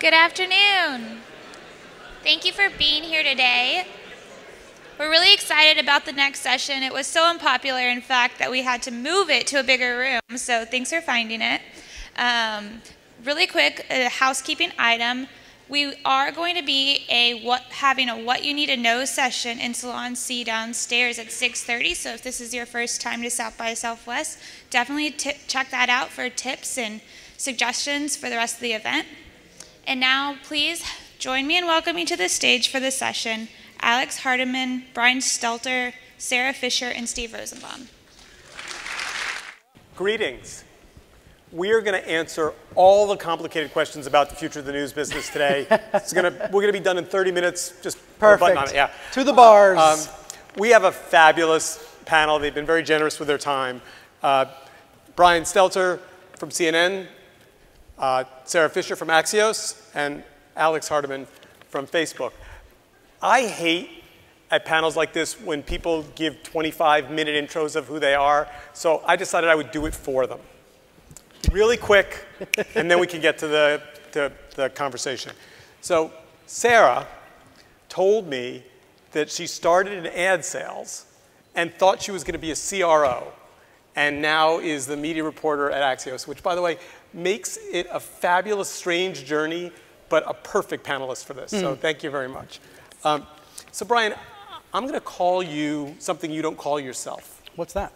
Good afternoon. Thank you for being here today. We're really excited about the next session. It was so unpopular, in fact, that we had to move it to a bigger room, so thanks for finding it. Um, really quick, a housekeeping item. We are going to be a what having a what you need to know session in Salon C downstairs at 6:30. So if this is your first time to South by Southwest, definitely check that out for tips and suggestions for the rest of the event. And now, please join me in welcoming to the stage for this session Alex Hardiman, Brian Stelter, Sara Fischer, and Steve Rosenbaum. Greetings. We are going to answer all the complicated questions about the future of the news business today. it's gonna, we're going to be done in 30 minutes. Just perfect. on it. Yeah. To the bars. Um, we have a fabulous panel. They've been very generous with their time. Uh, Brian Stelter from CNN, uh, Sara Fischer from Axios, and Alex Hardiman from Facebook. I hate at panels like this when people give 25 minute intros of who they are, so I decided I would do it for them really quick, and then we can get to the, to the conversation. So Sara told me that she started in ad sales and thought she was going to be a CRO, and now is the media reporter at Axios, which, by the way, makes it a fabulous, strange journey, but a perfect panelist for this. Mm. So hmm. thank you very much. Um, so Brian, I'm going to call you something you don't call yourself. What's that?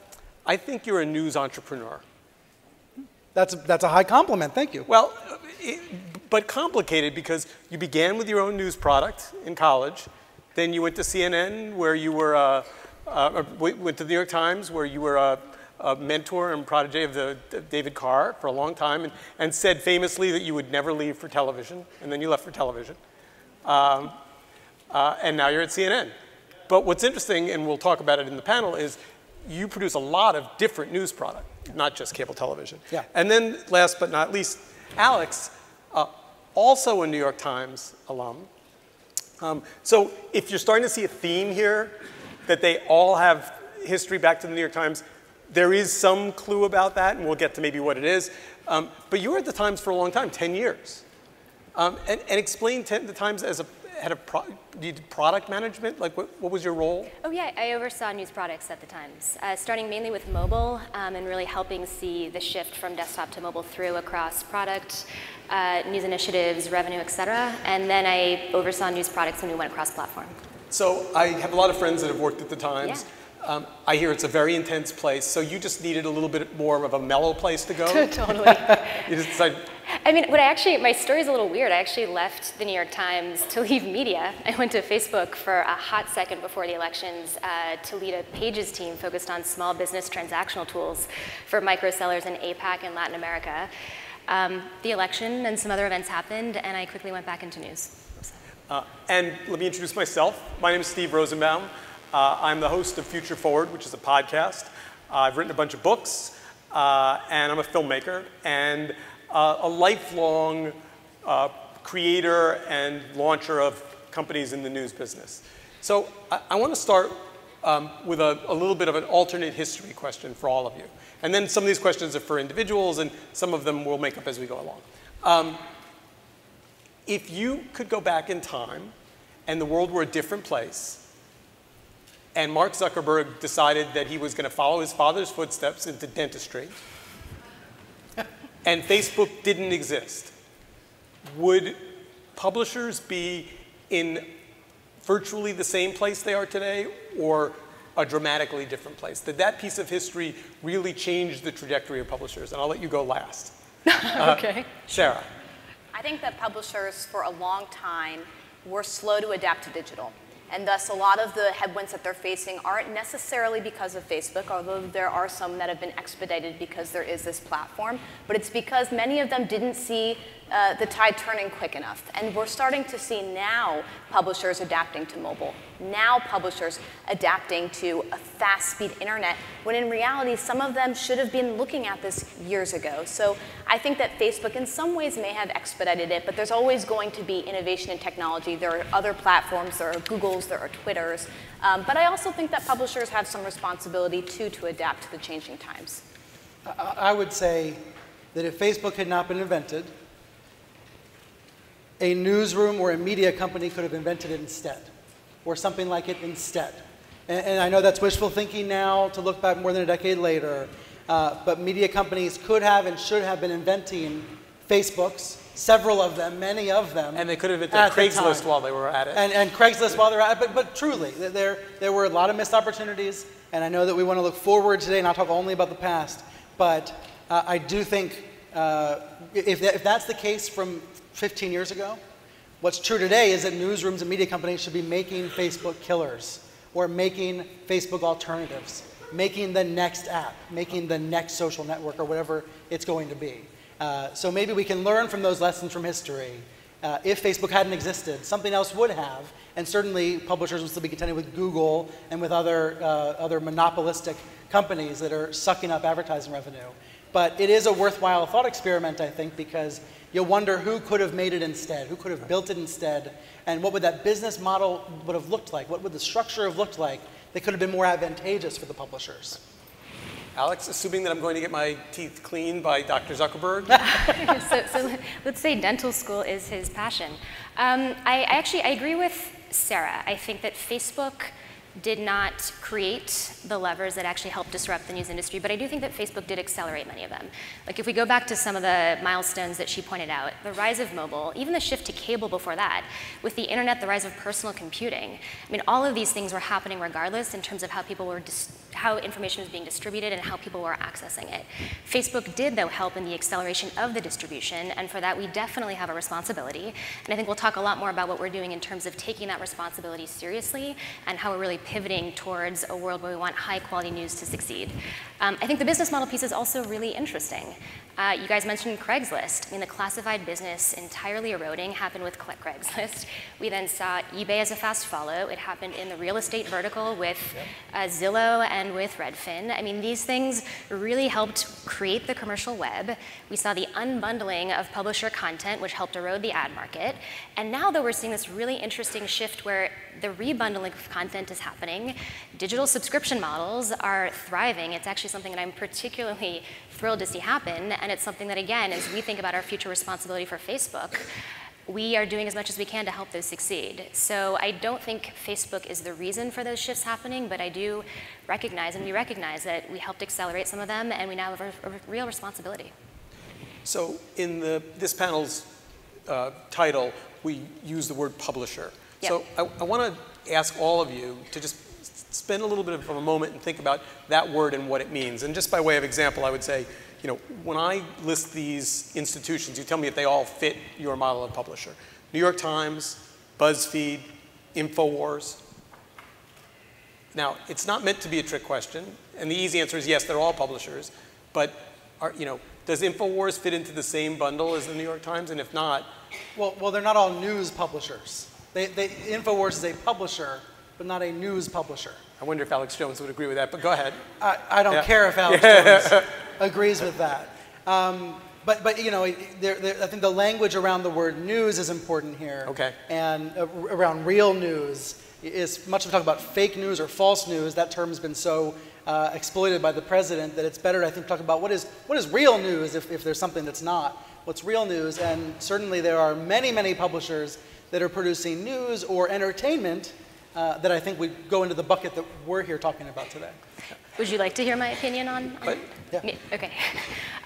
I think you're a news entrepreneur. That's, that's a high compliment, thank you. Well, it, but complicated because you began with your own news product in college, then you went to CNN where you were, uh, uh, went to the New York Times where you were a, a mentor and protege of the, David Carr for a long time and, and said famously that you would never leave for television, and then you left for television. Um, uh, and now you're at CNN. But what's interesting, and we'll talk about it in the panel, is you produce a lot of different news product not just cable television. Yeah. And then last but not least, Alex, uh, also a New York Times alum. Um, so if you're starting to see a theme here, that they all have history back to the New York Times, there is some clue about that, and we'll get to maybe what it is. Um, but you were at the Times for a long time, 10 years. Um, and, and explain ten, the Times as a head of pro product management? Like, what, what, was your role? Oh, yeah, I oversaw news products at the Times, uh, starting mainly with mobile um, and really helping see the shift from desktop to mobile through across product, uh, news initiatives, revenue, et cetera. And then I oversaw news products when we went across platform. So I have a lot of friends that have worked at the Times. Yeah. Um, I hear it's a very intense place, so you just needed a little bit more of a mellow place to go. totally. you just decided. I mean, what I actually, my story's a little weird. I actually left the New York Times to leave media. I went to Facebook for a hot second before the elections uh, to lead a Pages team focused on small business transactional tools for micro sellers in APAC and Latin America. Um, the election and some other events happened, and I quickly went back into news. Uh, and let me introduce myself. My name is Steve Rosenbaum. Uh, I'm the host of Future Forward, which is a podcast. Uh, I've written a bunch of books, uh, and I'm a filmmaker, and uh, a lifelong uh, creator and launcher of companies in the news business. So I, I want to start um, with a, a, little bit of an alternate history question for all of you. And then some of these questions are for individuals, and some of them we'll make up as we go along. Um, if you could go back in time and the world were a different place, and Mark Zuckerberg decided that he was going to follow his father's footsteps into dentistry. and Facebook didn't exist. Would publishers be in virtually the same place they are today or a dramatically different place? Did that piece of history really change the trajectory of publishers? And I'll let you go last. okay. Uh, Sara. I think that publishers for a long time were slow to adapt to digital. And thus, a lot of the headwinds that they're facing aren't necessarily because of Facebook, although there are some that have been expedited because there is this platform. But it's because many of them didn't see uh, the tide turning quick enough. And we're starting to see now publishers adapting to mobile, now publishers adapting to a fast speed internet, when in reality, some of them should have been looking at this years ago. So I think that Facebook in some ways may have expedited it, but there's always going to be innovation in technology. There are other platforms, there are Googles, there are Twitters. Um, but I also think that publishers have some responsibility too to adapt to the changing times. I would say that if Facebook had not been invented, a newsroom or a media company could have invented it instead, or something like it instead. And, and I know that's wishful thinking now to look back more than a decade later, uh, but media companies could have and should have been inventing Facebooks, several of them, many of them. And they could have invented Craigslist while they were at it. And, and Craigslist while they're at it. But, but truly, there, there were a lot of missed opportunities. And I know that we want to look forward today, and not talk only about the past. But uh, I do think uh, if, that, if that's the case from 15 years ago, what's true today is that newsrooms and media companies should be making Facebook killers or making Facebook alternatives, making the next app, making the next social network or whatever it's going to be. Uh, so maybe we can learn from those lessons from history. Uh, if Facebook hadn't existed, something else would have, and certainly publishers would still be contending with Google and with other, uh, other monopolistic companies that are sucking up advertising revenue. But it is a worthwhile thought experiment, I think, because you'll wonder who could have made it instead, who could have built it instead, and what would that business model would have looked like, what would the structure have looked like that could have been more advantageous for the publishers. Alex, assuming that I'm going to get my teeth cleaned by Dr. Zuckerberg. so, so, let's say dental school is his passion. Um, I, I actually I agree with Sara. I think that Facebook did not create the levers that actually helped disrupt the news industry, but I do think that Facebook did accelerate many of them. Like if we go back to some of the milestones that she pointed out, the rise of mobile, even the shift to cable before that, with the internet, the rise of personal computing. I mean, all of these things were happening regardless in terms of how people were, how information was being distributed and how people were accessing it. Facebook did, though, help in the acceleration of the distribution, and for that we definitely have a responsibility. And I think we'll talk a lot more about what we're doing in terms of taking that responsibility seriously and how we're really pivoting towards a world where we want high quality news to succeed. Um, I think the business model piece is also really interesting. Uh, you guys mentioned Craigslist. I mean, the classified business entirely eroding happened with Craigslist. We then saw eBay as a fast follow. It happened in the real estate vertical with uh, Zillow and with Redfin. I mean, these things really helped create the commercial web. We saw the unbundling of publisher content, which helped erode the ad market. And now, though, we're seeing this really interesting shift where the rebundling of content is happening. Digital subscription models are thriving. It's actually something that I'm particularly thrilled to see happen. And it's something that, again, as we think about our future responsibility for Facebook, we are doing as much as we can to help those succeed. So I don't think Facebook is the reason for those shifts happening, but I do recognize, and we recognize that we helped accelerate some of them, and we now have a, a real responsibility. So in the, this panel's uh, title, we use the word publisher. Yep. So I, I want to ask all of you to just spend a little bit of a moment and think about that word and what it means. And just by way of example, I would say, you know, when I list these institutions, you tell me if they all fit your model of publisher. New York Times, BuzzFeed, InfoWars. Now, it's not meant to be a trick question, and the easy answer is yes, they're all publishers, but are, you know, does InfoWars fit into the same bundle as the New York Times? And if not, well, well, they're not all news publishers. They, they, InfoWars is a publisher, but not a news publisher. I wonder if Alex Jones would agree with that, but go ahead. I, I don't yeah. care if Alex Jones agrees with that. Um, but, but you know, there, there, I think the language around the word news is important here. Okay. And uh, around real news is much of talk about fake news or false news. That term has been so uh, exploited by the president that it's better, I think, to talk about what is, what is real news if, if there's something that's not. What's real news? And certainly there are many, many publishers that are producing news or entertainment uh, that I think would go into the bucket that we're here talking about today. Would you like to hear my opinion on? on yeah. Okay.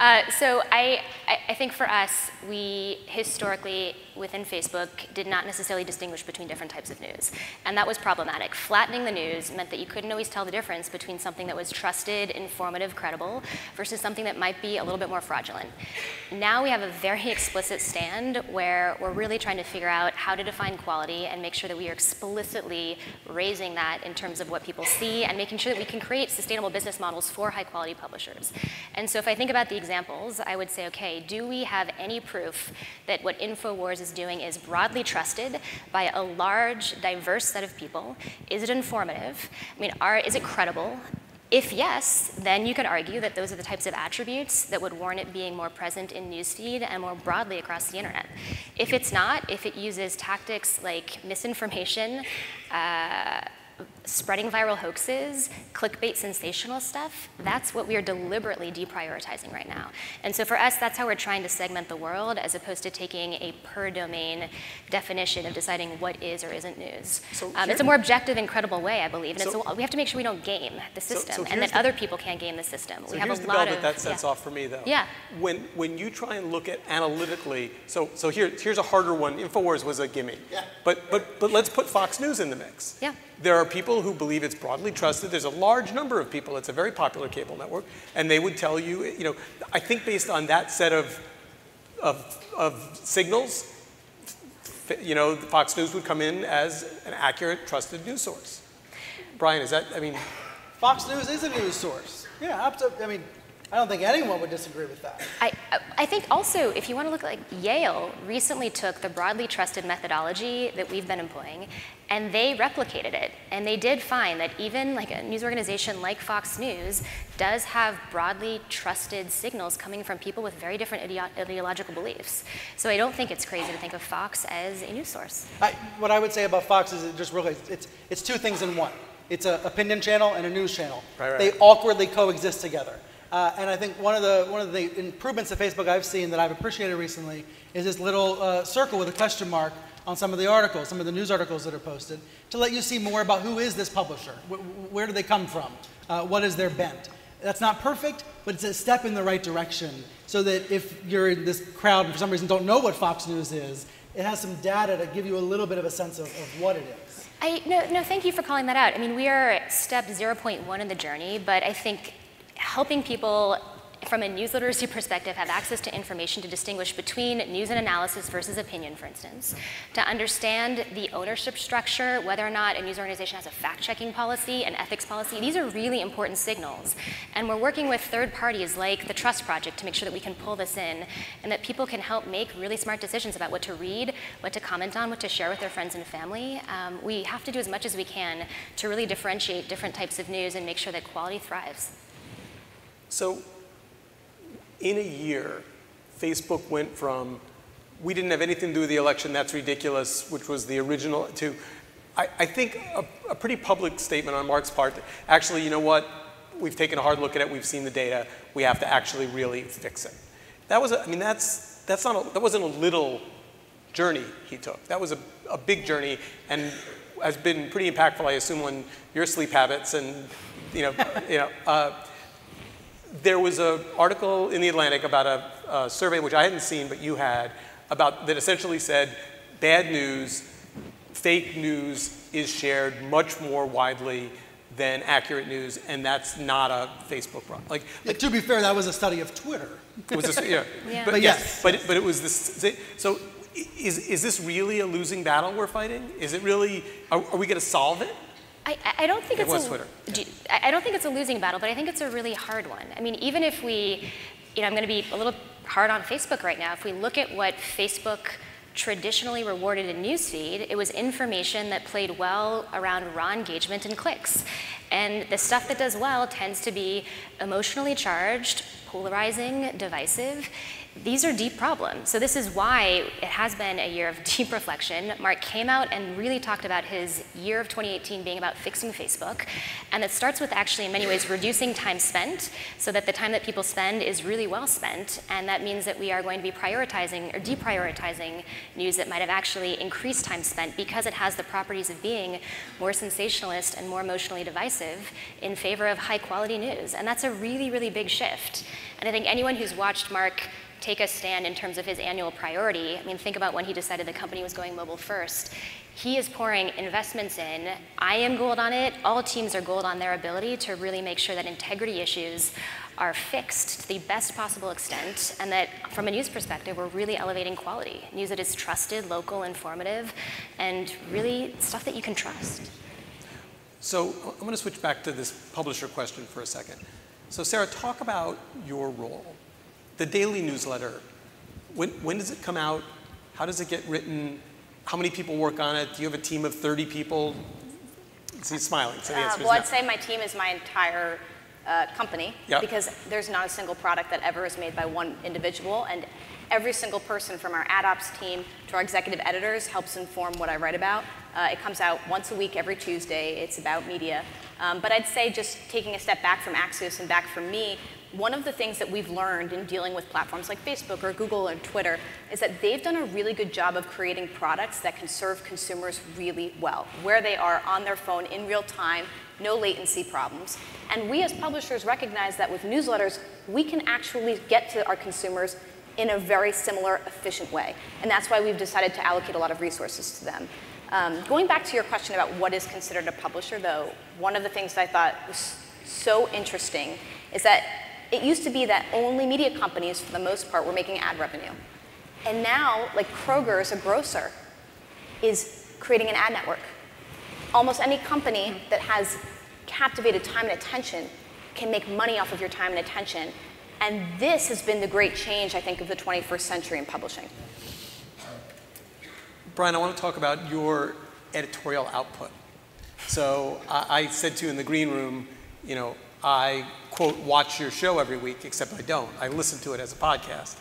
Uh, so I, I think for us, we historically within Facebook did not necessarily distinguish between different types of news. And that was problematic. Flattening the news meant that you couldn't always tell the difference between something that was trusted, informative, credible, versus something that might be a little bit more fraudulent. Now we have a very explicit stand where we're really trying to figure out how to define quality and make sure that we are explicitly raising that in terms of what people see and making sure that we can create sustainable business models for high quality publishers. And so if I think about the examples, I would say, okay, do we have any proof that what InfoWars is doing is broadly trusted by a large, diverse set of people? Is it informative? I mean, are, is it credible? If yes, then you could argue that those are the types of attributes that would warrant it being more present in newsfeed and more broadly across the internet. If it's not, if it uses tactics like misinformation, uh, spreading viral hoaxes, clickbait sensational stuff, that's what we are deliberately deprioritizing right now. And so for us, that's how we're trying to segment the world as opposed to taking a per domain definition of deciding what is or isn't news. So um, it's a more objective and credible way, I believe. And So- it's a, we have to make sure we don't game the so system and that the- other people can't game the system. So we have here's a the lot bell of that that sets yeah. off for me, though. Yeah. When when you try and look at analytically, so so here here's a harder one. Infowars was a gimme. Yeah. But but but let's put Fox News in the mix. Yeah. There are people who believe it's broadly trusted. There's a large number of people. It's a very popular cable network, and they would tell you, you know, I think based on that set of of of signals, you know, Fox News would come in as an accurate, trusted news source. Brian, is that? I mean, Fox News is a news source. Yeah. I mean, I don't think anyone would disagree with that. I, I think also, if you want to look like Yale recently took the broadly trusted methodology that we've been employing, and they replicated it. And they did find that even like a news organization like Fox News does have broadly trusted signals coming from people with very different ideo- ideological beliefs. So I don't think it's crazy to think of Fox as a news source. I, what I would say about Fox is it just really it's it's two things in one. It's an opinion channel and a news channel. Right, right. They awkwardly coexist together. Uh, and I think one of the one of the improvements of Facebook I've seen that I've appreciated recently is this little uh, circle with a question mark on some of the articles, some of the news articles that are posted, to let you see more about who is this publisher, Wh- where do they come from, uh, what is their bent. That's not perfect, but it's a step in the right direction. So that if you're in this crowd and for some reason don't know what Fox News is, it has some data to give you a little bit of a sense of, of what it is. I, no, no, thank you for calling that out. I mean, we are at step 0.1 in the journey, but I think helping people from a news literacy perspective have access to information to distinguish between news and analysis versus opinion, for instance, to understand the ownership structure, whether or not a news organization has a fact-checking policy, an ethics policy, these are really important signals. And we're working with third parties like the Trust Project to make sure that we can pull this in and that people can help make really smart decisions about what to read, what to comment on, what to share with their friends and family. Um, we have to do as much as we can to really differentiate different types of news and make sure that quality thrives. So, in a year, Facebook went from, we didn't have anything to do with the election, that's ridiculous, which was the original, to, I, I think, a, a pretty public statement on Mark's part that actually, you know what, we've taken a hard look at it, we've seen the data, we have to actually really fix it. That was, a, I mean, that's, that's not a, that wasn't a little journey he took. That was a, a big journey and has been pretty impactful, I assume, on your sleep habits and, you know, you know, uh, there was an article in the Atlantic about a, a survey which I hadn't seen, but you had, about that essentially said bad news, fake news is shared much more widely than accurate news, and that's not a Facebook problem. Like, Yeah, to be fair, that was a study of Twitter. was this, yeah. Yeah. But, But yes, yes. but, but it was this. So, is, is this really a losing battle we're fighting? Is it really? Are, are we going to solve it? I, I don't think It it's was a, Twitter. do- I don't think it's a losing battle, but I think it's a really hard one. I mean, even if we, you know, I'm going to be a little hard on Facebook right now. If we look at what Facebook traditionally rewarded in newsfeed, it was information that played well around raw engagement and clicks. And the stuff that does well tends to be emotionally charged, polarizing, divisive. These are deep problems. So this is why it has been a year of deep reflection. Mark came out and really talked about his year of 2018 being about fixing Facebook. And it starts with actually, in many ways, reducing time spent so that the time that people spend is really well spent. And that means that we are going to be prioritizing or deprioritizing news that might have actually increased time spent because it has the properties of being more sensationalist and more emotionally divisive in favor of high quality news. And that's a really, really big shift. And I think anyone who's watched Mark take a stand in terms of his annual priority. I mean, think about when he decided the company was going mobile first. He is pouring investments in. I am gold on it. All teams are gold on their ability to really make sure that integrity issues are fixed to the best possible extent, and that from a news perspective, we're really elevating quality. News that is trusted, local, informative, and really stuff that you can trust. So I'm going to switch back to this publisher question for a second. So Sara, talk about your role. The daily newsletter, when, when does it come out? How does it get written? How many people work on it? Do you have a team of 30 people? He's smiling, so the Uh, answer well, I'd say my team is my entire uh, company Yep. because there's not a single product that ever is made by one individual, and Every single person from our ad ops team to our executive editors helps inform what I write about. Uh, it comes out once a week every Tuesday. It's about media. Um, but I'd say just taking a step back from Axios and back from me, one of the things that we've learned in dealing with platforms like Facebook or Google or Twitter is that they've done a really good job of creating products that can serve consumers really well, where they are on their phone in real time, no latency problems. And we as publishers recognize that with newsletters, we can actually get to our consumers in a very similar, efficient way. And that's why we've decided to allocate a lot of resources to them. Um, going back to your question about what is considered a publisher, though, one of the things I thought was so interesting is that it used to be that only media companies, for the most part, were making ad revenue. And now, like Kroger is a grocer, is creating an ad network. Almost any company that has captivated time and attention can make money off of your time and attention. And this has been the great change, I think, of the 21st century in publishing. Brian, I want to talk about your editorial output. So I, I said to you in the green room, you know, I quote watch your show every week, except I don't. I listen to it as a podcast.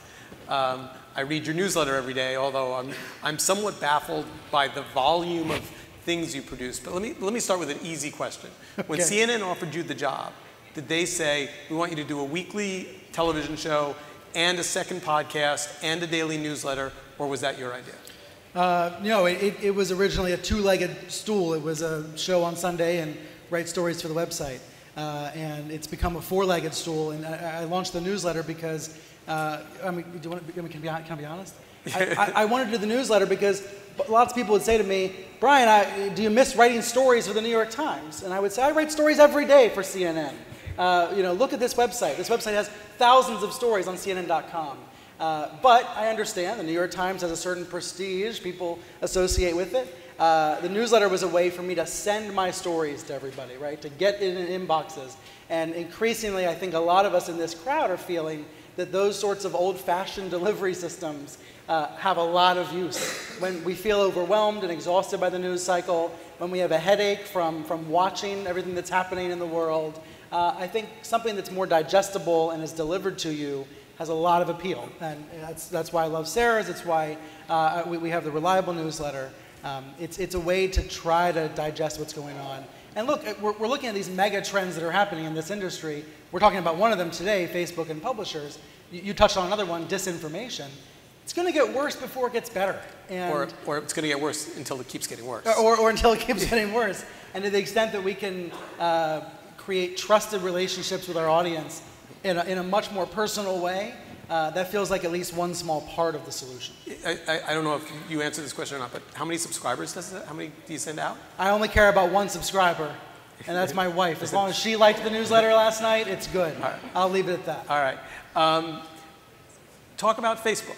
Um, I read your newsletter every day, although I'm, I'm somewhat baffled by the volume of things you produce. But let me, let me start with an easy question. When Okay. CNN offered you the job, did they say, we want you to do a weekly television show and a second podcast and a daily newsletter, or was that your idea? Uh, no, it, it, it was originally a two-legged stool. It was a show on Sunday and write stories for the website. Uh, and it's become a four-legged stool. And I, I launched the newsletter because, uh, I mean, do you want to, I mean, can, be, can I be honest? I, I, I wanted to do the newsletter because lots of people would say to me, Brian, I, do you miss writing stories for the New York Times? And I would say, I write stories every day for CNN. Uh, you know, look at this website. This website has thousands of stories on CNN.com. Uh, but I understand the New York Times has a certain prestige people associate with it. Uh, the newsletter was a way for me to send my stories to everybody, right? To get in inboxes. And increasingly, I think a lot of us in this crowd are feeling that those sorts of old fashioned delivery systems uh, have a lot of use. When we feel overwhelmed and exhausted by the news cycle, when we have a headache from, from watching everything that's happening in the world, uh, I think something that's more digestible and is delivered to you has a lot of appeal. And that's, that's why I love Sara's. It's why uh, we, we have the Reliable newsletter. Um, it's, it's a way to try to digest what's going on. And look, we're, we're looking at these mega trends that are happening in this industry. We're talking about one of them today Facebook and publishers. You, you touched on another one disinformation. It's going to get worse before it gets better. And Or, or it's going to get worse until it keeps getting worse. or, or until it keeps getting worse. And to the extent that we can uh, create trusted relationships with our audience in a, in a much more personal way, uh, that feels like at least one small part of the solution. I, I, I don't know if you answered this question or not, but how many subscribers does it? How many do you send out? I only care about one subscriber, and that's my wife. As long as she liked the newsletter last night, it's good. I'll leave it at that. All right. Um, talk about Facebook.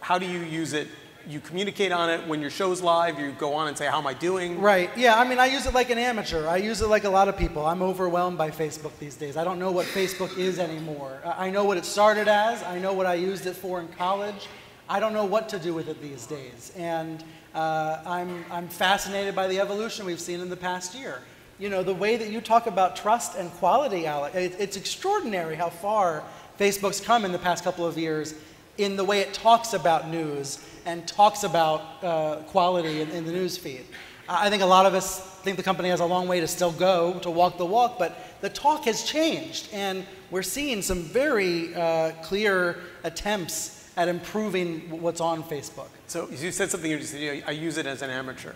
How do you use it? You communicate on it when your show's live. You go on and say, "How am I doing?" Right. Yeah. I mean, I use it like an amateur. I use it like a lot of people. I'm overwhelmed by Facebook these days. I don't know what Facebook is anymore. I know what it started as. I know what I used it for in college. I don't know what to do with it these days. And uh, I'm, I'm fascinated by the evolution we've seen in the past year. You know, the way that you talk about trust and quality, Alec, it, it's extraordinary how far Facebook's come in the past couple of years in the way it talks about news and talks about uh, quality in, in the news feed. I think a lot of us think the company has a long way to still go to walk the walk, but the talk has changed, and we're seeing some very uh, clear attempts at improving what's on Facebook. So you said something. You said, "Yeah, "I use it as an amateur."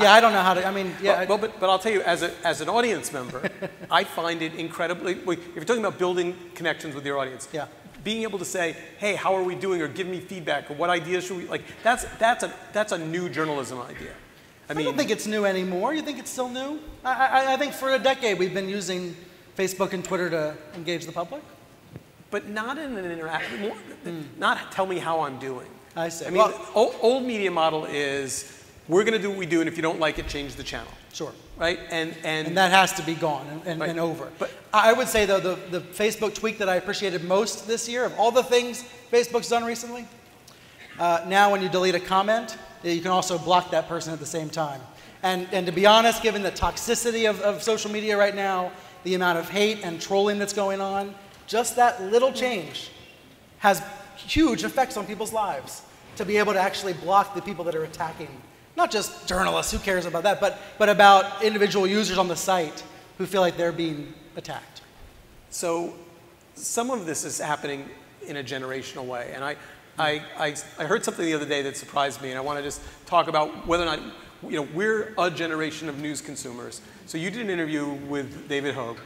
Yeah, I don't know how to. I mean, yeah, Well, well, but, but I'll tell you, as, a, as an audience member, I find it incredibly. If you're talking about building connections with your audience, Yeah. Being able to say, "Hey, how are we doing?" or give me feedback, or what ideas should we like? That's that's a that's a new journalism idea. I I mean, don't think it's new anymore. You think it's still new? I, I, I think for a decade we've been using Facebook and Twitter to engage the public. but not in an interactive. More, hmm. Not tell me how I'm doing. I see. I mean, Well- old media model is we're going to do what we do, and if you don't like it, change the channel, Sure. right? And and, And that has to be gone and, and, Right. and over. But- I would say, though, the, the Facebook tweak that I appreciated most this year, of all the things Facebook's done recently, uh, now when you delete a comment, you can also block that person at the same time. And, and to be honest, given the toxicity of, of social media right now, the amount of hate and trolling that's going on, just that little change has huge effects on people's lives to be able to actually block the people that are attacking, not just journalists, who cares about that, but, but about individual users on the site who feel like they're being attacked. So some of this is happening in a generational way. And I, I, I, I heard something the other day that surprised me, and I want to just talk about whether or not, you know, we're a generation of news consumers. So you did an interview with David Hogg,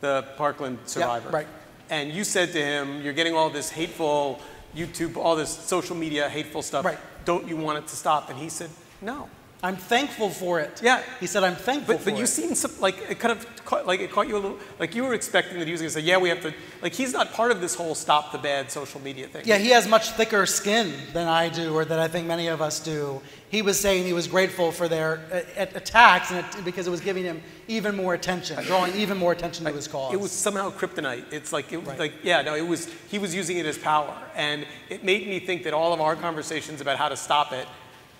the Parkland survivor. right. And you said to him, you're getting all this hateful YouTube, all this social media hateful stuff. Right. Don't you want it to stop? And he said, no. I'm thankful for it. Yeah. He said, I'm thankful But, but you it. seem some, like it kind of caught, like it caught you a little like you were expecting that he was going to say yeah we have to like he's not part of this whole stop the bad social media thing. Yeah, he has much thicker skin than I do, or that I think many of us do. He was saying he was grateful for their uh, attacks and it, because it was giving him even more attention, drawing even more attention to his cause. It was somehow kryptonite. It's like it was Right. like yeah no it was he was using it as power and it made me think that all of our conversations about how to stop it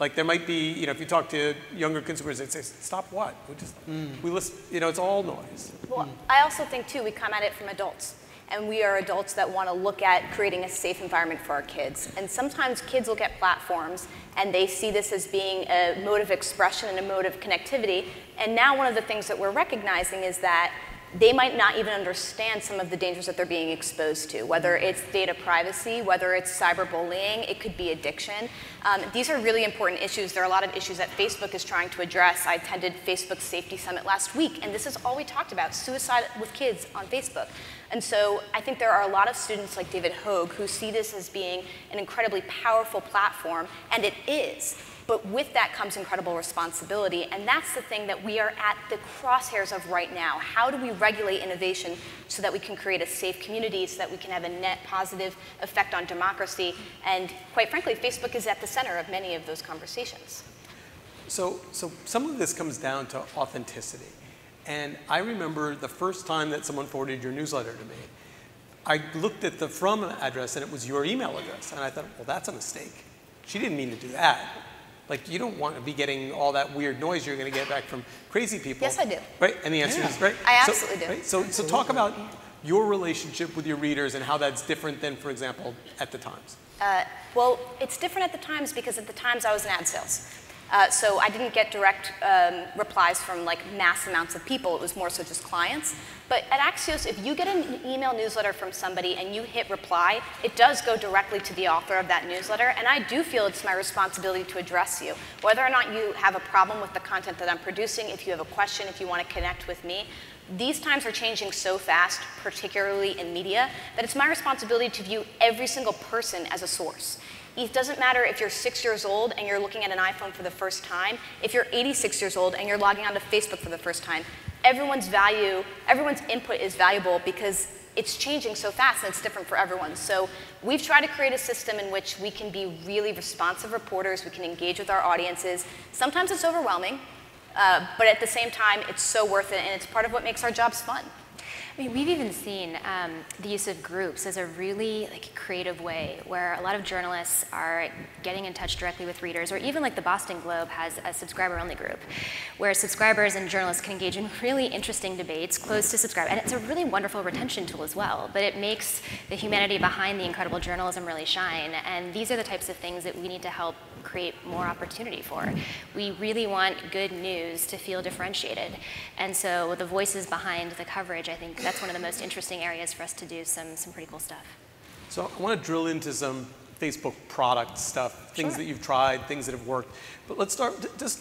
like there might be you know if you talk to younger consumers they'd say stop what we just we listen you know it's all noise. Well, I also think too we come at it from adults. And we are adults that want to look at creating a safe environment for our kids. And sometimes kids will get platforms and they see this as being a mode of expression and a mode of connectivity. And now one of the things that we're recognizing is that they might not even understand some of the dangers that they're being exposed to, whether it's data privacy, whether it's cyberbullying, it could be addiction. Um, these are really important issues. There are a lot of issues that Facebook is trying to address. I attended Facebook's Safety Summit last week, and this is all we talked about suicide with kids on Facebook. And so I think there are a lot of students like David Hogg who see this as being an incredibly powerful platform, and it is. But with that comes incredible responsibility, and that's the thing that we are at the crosshairs of right now. How do we regulate innovation so that we can create a safe community, so that we can have a net positive effect on democracy? And quite frankly, Facebook is at the center of many of those conversations. So, so some of this comes down to authenticity. And I remember the first time that someone forwarded your newsletter to me, I looked at the from address and it was your email address. And I thought, well, that's a mistake. She didn't mean to do that. Like, you don't want to be getting all that weird noise you're going to get back from crazy people. Yes, I do. Right? And the answer is, right? I So- absolutely do. right? So, so talk about your relationship with your readers and how that's different than, for example, at the Times. Uh, well, it's different at the Times because at the Times I was in ad sales. Uh, so I didn't get direct um, replies from like mass amounts of people. It was more so just clients. But at Axios, if you get an email newsletter from somebody and you hit reply, it does go directly to the author of that newsletter. And I do feel it's my responsibility to address you. Whether or not you have a problem with the content that I'm producing, if you have a question, if you want to connect with me, these times are changing so fast, particularly in media, that it's my responsibility to view every single person as a source. It doesn't matter if you're six years old and you're looking at an iPhone for the first time, if you're 86 years old and you're logging onto Facebook for the first time. Everyone's value, everyone's input is valuable because it's changing so fast and it's different for everyone. So we've tried to create a system in which we can be really responsive reporters, we can engage with our audiences. Sometimes it's overwhelming, uh, but at the same time, it's so worth it and it's part of what makes our jobs fun. I mean, we've even seen um, the use of groups as a really like creative way where a lot of journalists are getting in touch directly with readers, or even like the Boston Globe has a subscriber-only group, where subscribers and journalists can engage in really interesting debates close to subscribe, and it's a really wonderful retention tool as well. But it makes the humanity behind the incredible journalism really shine, and these are the types of things that we need to help create more opportunity for. We really want good news to feel differentiated. And so the voices behind the coverage, I think that's one of the most interesting areas for us to do some, some pretty cool stuff. So I want to drill into some Facebook product stuff, things Sure. that you've tried, things that have worked. But let's start, just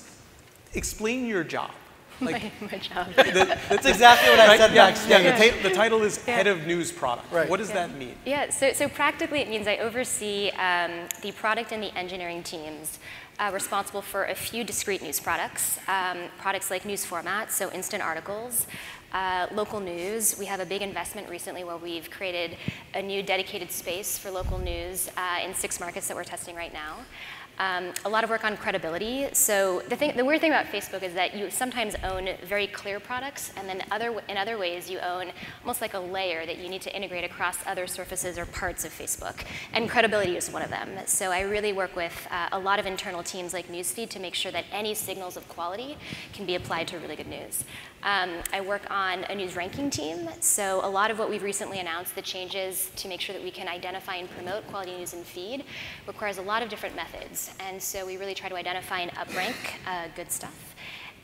explain your job. Like, my, my job. the, That's exactly what I right? said yeah, backstage. yeah, the, the title is Head of News Product. Right. What does that mean? Yeah, so, so practically it means I oversee um, the product and the engineering teams uh, responsible for a few discrete news products. Um, products like news formats, so instant articles, uh, local news. We have a big investment recently where we've created a new dedicated space for local news uh, in six markets that we're testing right now. Um, a lot of work on credibility. So the, thing, the weird thing about Facebook is that you sometimes own very clear products, and then other, in other ways you own almost like a layer that you need to integrate across other surfaces or parts of Facebook. And credibility is one of them. So I really work with uh, a lot of internal teams like Newsfeed to make sure that any signals of quality can be applied to really good news. Um, I work on a news ranking team, so a lot of what we've recently announced, the changes to make sure that we can identify and promote quality news in feed, requires a lot of different methods. And so we really try to identify and uprank uh, good stuff.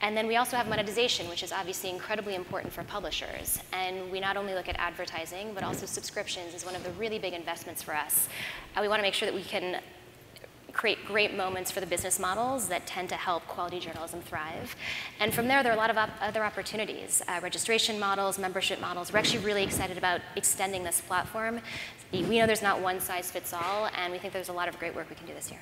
And then we also have monetization, which is obviously incredibly important for publishers. And we not only look at advertising, but also subscriptions is one of the really big investments for us. And we want to make sure that we can create great moments for the business models that tend to help quality journalism thrive. And from there, there are a lot of op other opportunities, uh, registration models, membership models. We're actually really excited about extending this platform. We know there's not one size fits all, and we think there's a lot of great work we can do this year.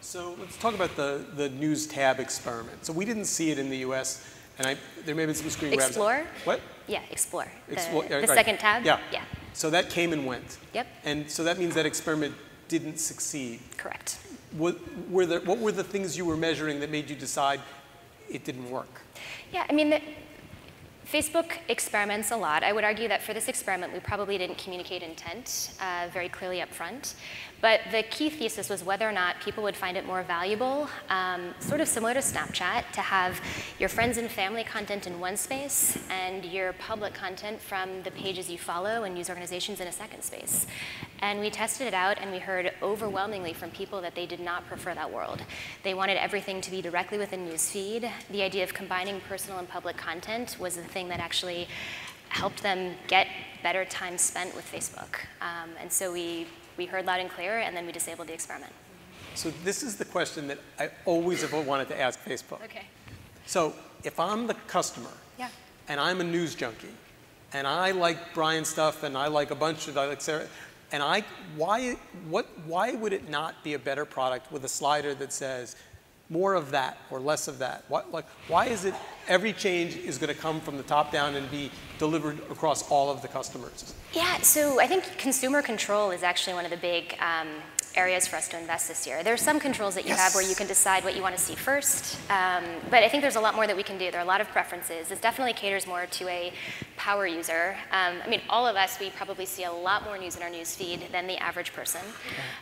So let's talk about the, the news tab experiment. So we didn't see it in the US, and I, there may have been some screen grabs. Explore? What? Yeah, Explore. Explore, yeah, the right. second tab? Yeah. Yeah, So that came and went. Yep. And so that means that experiment didn't succeed. correct. What were, the, what were the things you were measuring that made you decide it didn't work? Yeah, I mean, the, Facebook experiments a lot. I would argue that for this experiment, we probably didn't communicate intent uh, very clearly up front. But the key thesis was whether or not people would find it more valuable, um, sort of similar to Snapchat, to have your friends and family content in one space and your public content from the pages you follow and news organizations in a second space. And we tested it out and we heard overwhelmingly from people that they did not prefer that world. They wanted everything to be directly within Newsfeed. The idea of combining personal and public content was the thing that actually helped them get better time spent with Facebook. Um, and so we we heard loud and clear, and then we disabled the experiment. So this is the question that I always have wanted to ask Facebook. Okay. So if I'm the customer Yeah. and I'm a news junkie and I like Brian's stuff and I like a bunch of I like Sara and I why what why would it not be a better product with a slider that says more of that or less of that? What, like, why is it every change is going to come from the top down and be delivered across all of the customers? Yeah, so I think consumer control is actually one of the big um, areas for us to invest this year. There are some controls that you Yes. have where you can decide what you want to see first, um, but I think there's a lot more that we can do. There are a lot of preferences. This definitely caters more to a power user. Um, I mean, all of us, we probably see a lot more news in our news feed than the average person,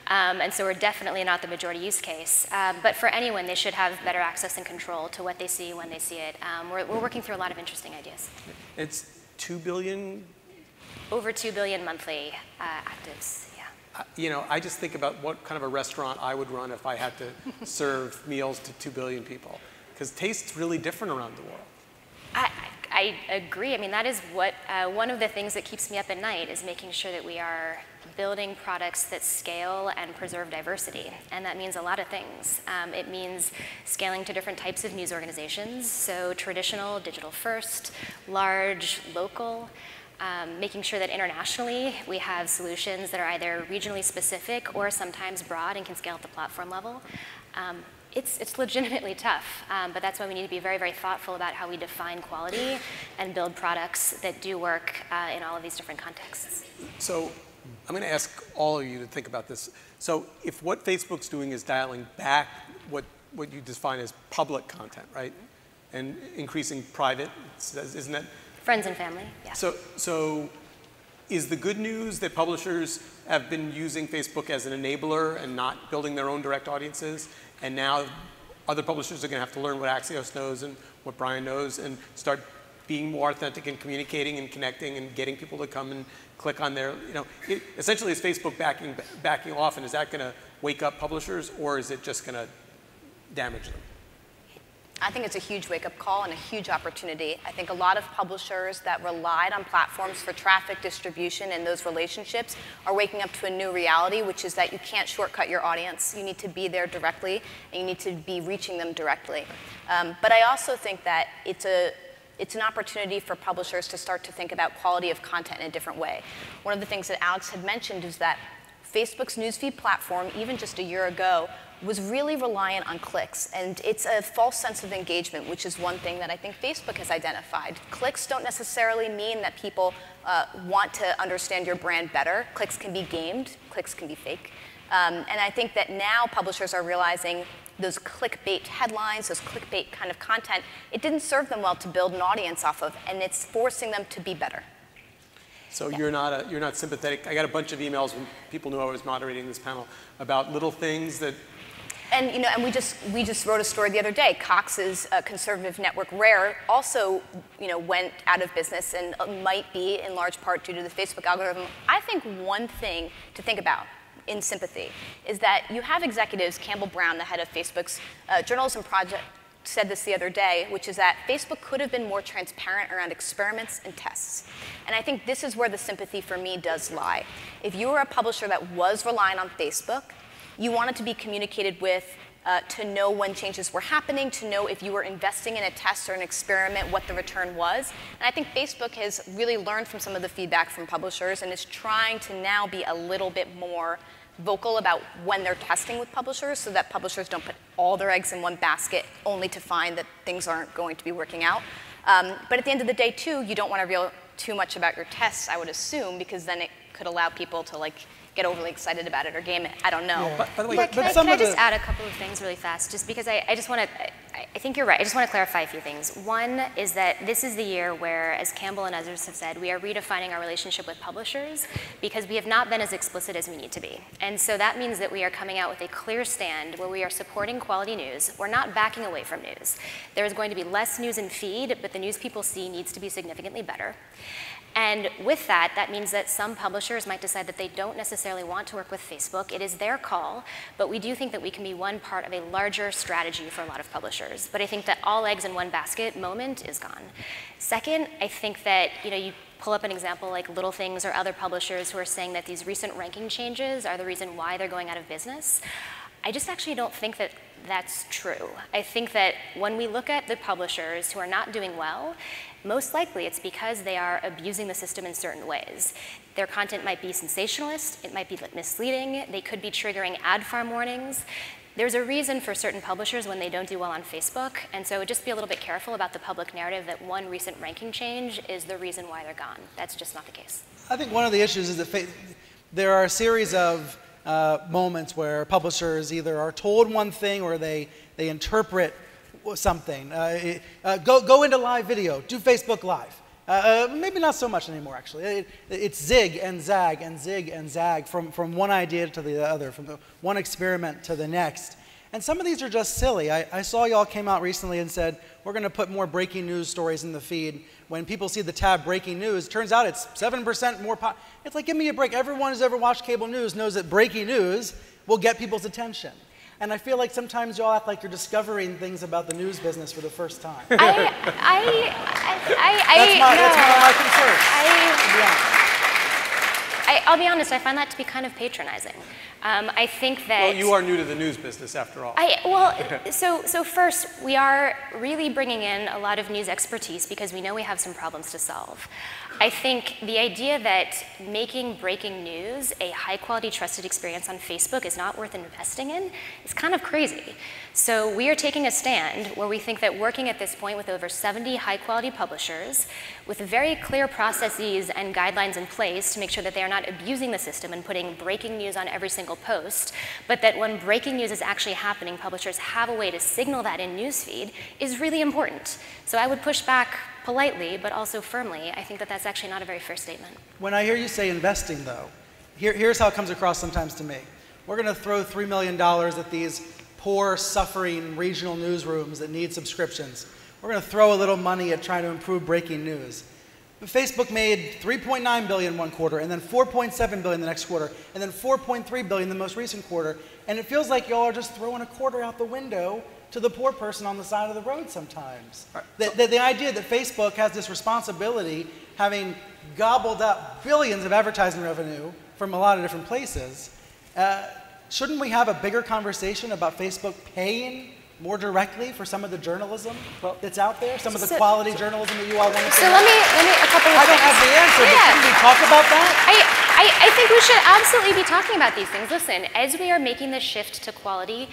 um, and so we're definitely not the majority use case. Um, but for anyone, they should have better access and control to what they see when they see it. Um, we're, we're working through a lot of interesting ideas. It's 2 billion Over 2 billion monthly uh, actives, yeah. I- You know, I just think about what kind of a restaurant I would run if I had to serve meals to 2 billion people. Because taste's really different around the world. I, I I agree. I mean, that is what uh, one of the things that keeps me up at night is making sure that we are building products that scale and preserve diversity, and that means a lot of things. Um, it means scaling to different types of news organizations, so traditional, digital first, large, local. Um, making sure that internationally we have solutions that are either regionally specific or sometimes broad and can scale at the platform level. Um, it's, it's legitimately tough, um, but that's why we need to be very, very thoughtful about how we define quality and build products that do work uh, in all of these different contexts. So I'm going to ask all of you to think about this. So if what Facebook's doing is dialing back what, what you define as public content, right? And increasing private, isn't that? Friends and family, yeah. So, so is the good news that publishers have been using Facebook as an enabler and not building their own direct audiences? And now other publishers are going to have to learn what Axios knows and what Brian knows and start being more authentic and communicating and connecting and getting people to come and click on their, you know, it, essentially is Facebook backing, backing off and is that going to wake up publishers or is it just going to damage them? I think it's a huge wake up call and a huge opportunity. I think a lot of publishers that relied on platforms for traffic distribution and those relationships are waking up to a new reality, which is that you can't shortcut your audience. You need to be there directly and you need to be reaching them directly. Um, but I also think that it's a it's an opportunity for publishers to start to think about quality of content in a different way. One of the things that Alex had mentioned is that Facebook's newsfeed platform, even just a year ago, was really reliant on clicks. And it's a false sense of engagement, which is one thing that I think Facebook has identified. Clicks don't necessarily mean that people uh, want to understand your brand better. Clicks can be gamed, clicks can be fake. Um, and I think that now publishers are realizing those clickbait headlines, those clickbait kind of content, it didn't serve them well to build an audience off of, and it's forcing them to be better. So you're not a, you're not sympathetic. I got a bunch of emails when people knew I was moderating this panel about little things that and you know, and we just we just wrote a story the other day. Cox's uh, conservative network Rare also you know went out of business and uh, might be in large part due to the Facebook algorithm. I think one thing to think about in sympathy is that you have executives, Campbell Brown, the head of Facebook's uh, journalism project, said this the other day, which is that Facebook could have been more transparent around experiments and tests. And I think this is where the sympathy for me does lie. If you were a publisher that was relying on Facebook, you wanted to be communicated with uh, to know when changes were happening, to know if you were investing in a test or an experiment, what the return was. And I think Facebook has really learned from some of the feedback from publishers and is trying to now be a little bit more vocal about when they're testing with publishers so that publishers don't put all their eggs in one basket only to find that things aren't going to be working out. Um, but at the end of the day, too, you don't want to reveal too much about your tests, I would assume, because then it could allow people to like get overly excited about it or game it. I don't know. Yeah. But, by the way, But can, but I, some can I just the- add a couple of things really fast? Just because I, I just want to, I, I think you're right. I just want to clarify a few things. One is that this is the year where, as Campbell and others have said, we are redefining our relationship with publishers because we have not been as explicit as we need to be. And so that means that we are coming out with a clear stand where we are supporting quality news. We're not backing away from news. There is going to be less news in feed, but the news people see needs to be significantly better. And with that, that means that some publishers might decide that they don't necessarily want to work with Facebook. It is their call, but we do think that we can be one part of a larger strategy for a lot of publishers. But I think that all eggs in one basket moment is gone. Second, I think that you know you pull up an example like Little Things or other publishers who are saying that these recent ranking changes are the reason why they're going out of business. I just actually don't think that that's true. I think that when we look at the publishers who are not doing well, most likely it's because they are abusing the system in certain ways. Their content might be sensationalist, it might be misleading, they could be triggering ad farm warnings. There's a reason for certain publishers when they don't do well on Facebook, and so just be a little bit careful about the public narrative that one recent ranking change is the reason why they're gone. That's just not the case. I think one of the issues is that there are a series of uh, moments where publishers either are told one thing or they, they interpret something. Uh, uh, go, go into live video, do Facebook Live. Uh, uh, maybe not so much anymore, actually. It, it's zig and zag and zig and zag from, from one idea to the other, from the one experiment to the next. And some of these are just silly. I, I saw y'all came out recently and said, we're going to put more breaking news stories in the feed. When people see the tab breaking news, turns out it's 7% more. It's like, give me a break. Everyone who's ever watched cable news knows that breaking news will get people's attention. And I feel like sometimes y'all act like you're discovering things about the news business for the first time. I, I, I, I, That's, my, that's one of my no. concerns. I, honest. I, I'll be honest, I find that to be kind of patronizing. Um, I think that. well, you are new to the news business after all. I, well, so, so first, we are really bringing in a lot of news expertise because we know we have some problems to solve. I think the idea that making breaking news a high quality, trusted experience on Facebook is not worth investing in is kind of crazy. So we are taking a stand where we think that working at this point with over 70 high quality publishers, with very clear processes and guidelines in place to make sure that they are not abusing the system and putting breaking news on every single post, but that when breaking news is actually happening, publishers have a way to signal that in newsfeed is really important. So I would push back politely, but also firmly. I think that that's actually not a very fair statement. When I hear you say investing, though, here, here's how it comes across sometimes to me. We're going to throw $3 million at these poor, suffering regional newsrooms that need subscriptions. We're going to throw a little money at trying to improve breaking news. But Facebook made 3.9 billion one quarter, and then 4.7 billion the next quarter, and then 4.3 billion the most recent quarter. And it feels like y'all are just throwing a quarter out the window to the poor person on the side of the road sometimes. The, the, the idea that Facebook has this responsibility, having gobbled up billions of advertising revenue from a lot of different places, uh, shouldn't we have a bigger conversation about Facebook paying more directly for some of the journalism that's out there, some of the So- quality journalism that you all want to see? So let me, let me, a couple of I don't have the answer, but Yeah. shouldn't we talk about that? I, I, I think we should absolutely be talking about these things. Listen, as we are making the shift to quality,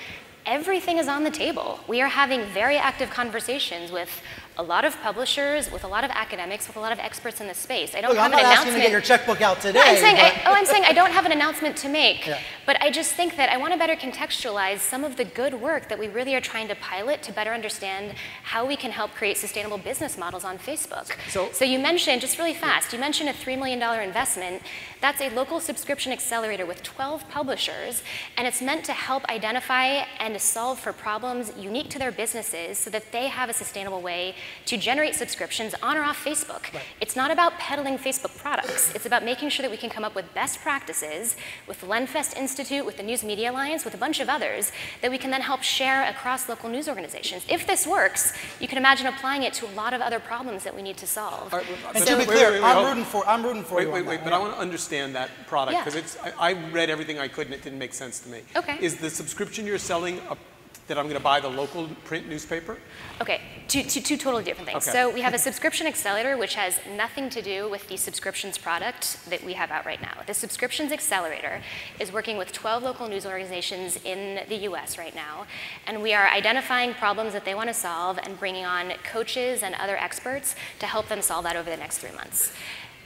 everything is on the table. We are having very active conversations with a lot of publishers, with a lot of academics, with a lot of experts in the space. I don't Look, have I'm an not asking announcement. to get your checkbook out today. No, I'm saying, I, oh, I'm saying I don't have an announcement to make, Yeah. but I just think that I want to better contextualize some of the good work that we really are trying to pilot to better understand how we can help create sustainable business models on Facebook. So- so you mentioned, just really fast, you mentioned a $3 million investment. That's a local subscription accelerator with 12 publishers, and it's meant to help identify and solve for problems unique to their businesses so that they have a sustainable way to generate subscriptions on or off Facebook. It's not about peddling Facebook products. It's about making sure that we can come up with best practices with the Lenfest Institute, with the News Media Alliance, with a bunch of others that we can then help share across local news organizations. If this works, you can imagine applying it to a lot of other problems that we need to solve. All right, And but- to be clear, wait, wait, I'm rooting for I'm rooting for Wait, you. wait, on wait, but yeah. I want to understand that product Yeah. because it's. I, I read everything I could and it didn't make sense to me. Okay. Is the subscription you're selling a, that I'm going to buy the local print newspaper? Okay, two, two, two totally different things. Okay. So we have a subscription accelerator, which has nothing to do with the subscriptions product that we have out right now. The subscriptions accelerator is working with 12 local news organizations in the US right now, and we are identifying problems that they want to solve and bringing on coaches and other experts to help them solve that over the next three months.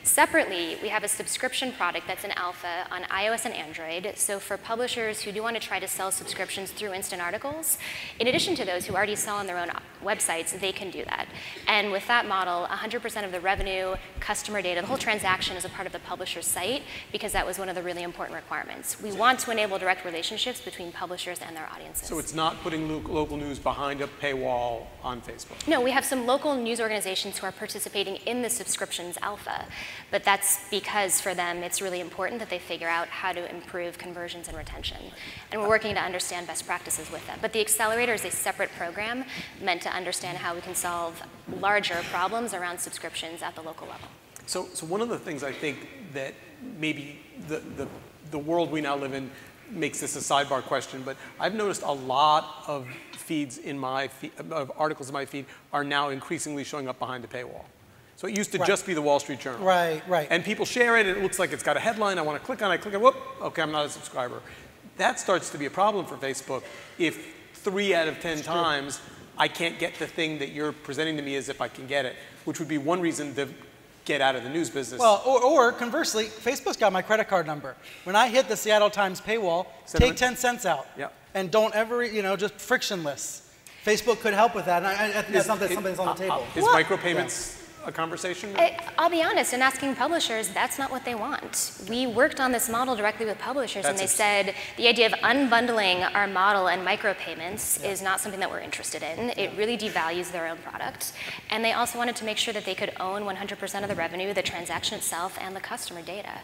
Separately, we have a subscription product that's in alpha on iOS and Android. So for publishers who do want to try to sell subscriptions through instant articles, in addition to those who already sell on their own websites, they can do that. And with that model, 100% of the revenue, customer data, the whole transaction is a part of the publisher's site because that was one of the really important requirements. We want to enable direct relationships between publishers and their audiences. So it's not putting lo- local news behind a paywall on Facebook. No, we have some local news organizations who are participating in the subscriptions alpha, but that's because for them it's really important that they figure out how to improve conversions and retention. And we're working to understand best practices with them. But the accelerator is a separate program meant to understand how we can solve larger problems around subscriptions at the local level. So, so one of the things I think that maybe the, the, the world we now live in makes this a sidebar question, but I've noticed a lot of feeds in my feed, of articles in my feed are now increasingly showing up behind a paywall. So it used to Right. just be the Wall Street Journal. Right, right. And people share it, and it looks like it's got a headline. I want to click on it. I click it. Whoop. Okay, I'm not a subscriber. That starts to be a problem for Facebook if three out of ten times I can't get the thing that you're presenting to me as if I can get it, which would be one reason to get out of the news business. Well, or, or conversely, Facebook's got my credit card number. When I hit the Seattle Times paywall, take 10 cents out. Yep. And don't ever, you know, just frictionless. Facebook could help with that. And I, I that's something, it- something that's on the uh, uh, table. Is micropayments a conversation? I, I'll be honest, in asking publishers, that's not what they want. We worked on this model directly with publishers, and they said the idea of unbundling our model and micropayments is not something that we're interested in. It really devalues their own product. And they also wanted to make sure that they could own 100% of the revenue, the transaction itself, and the customer data.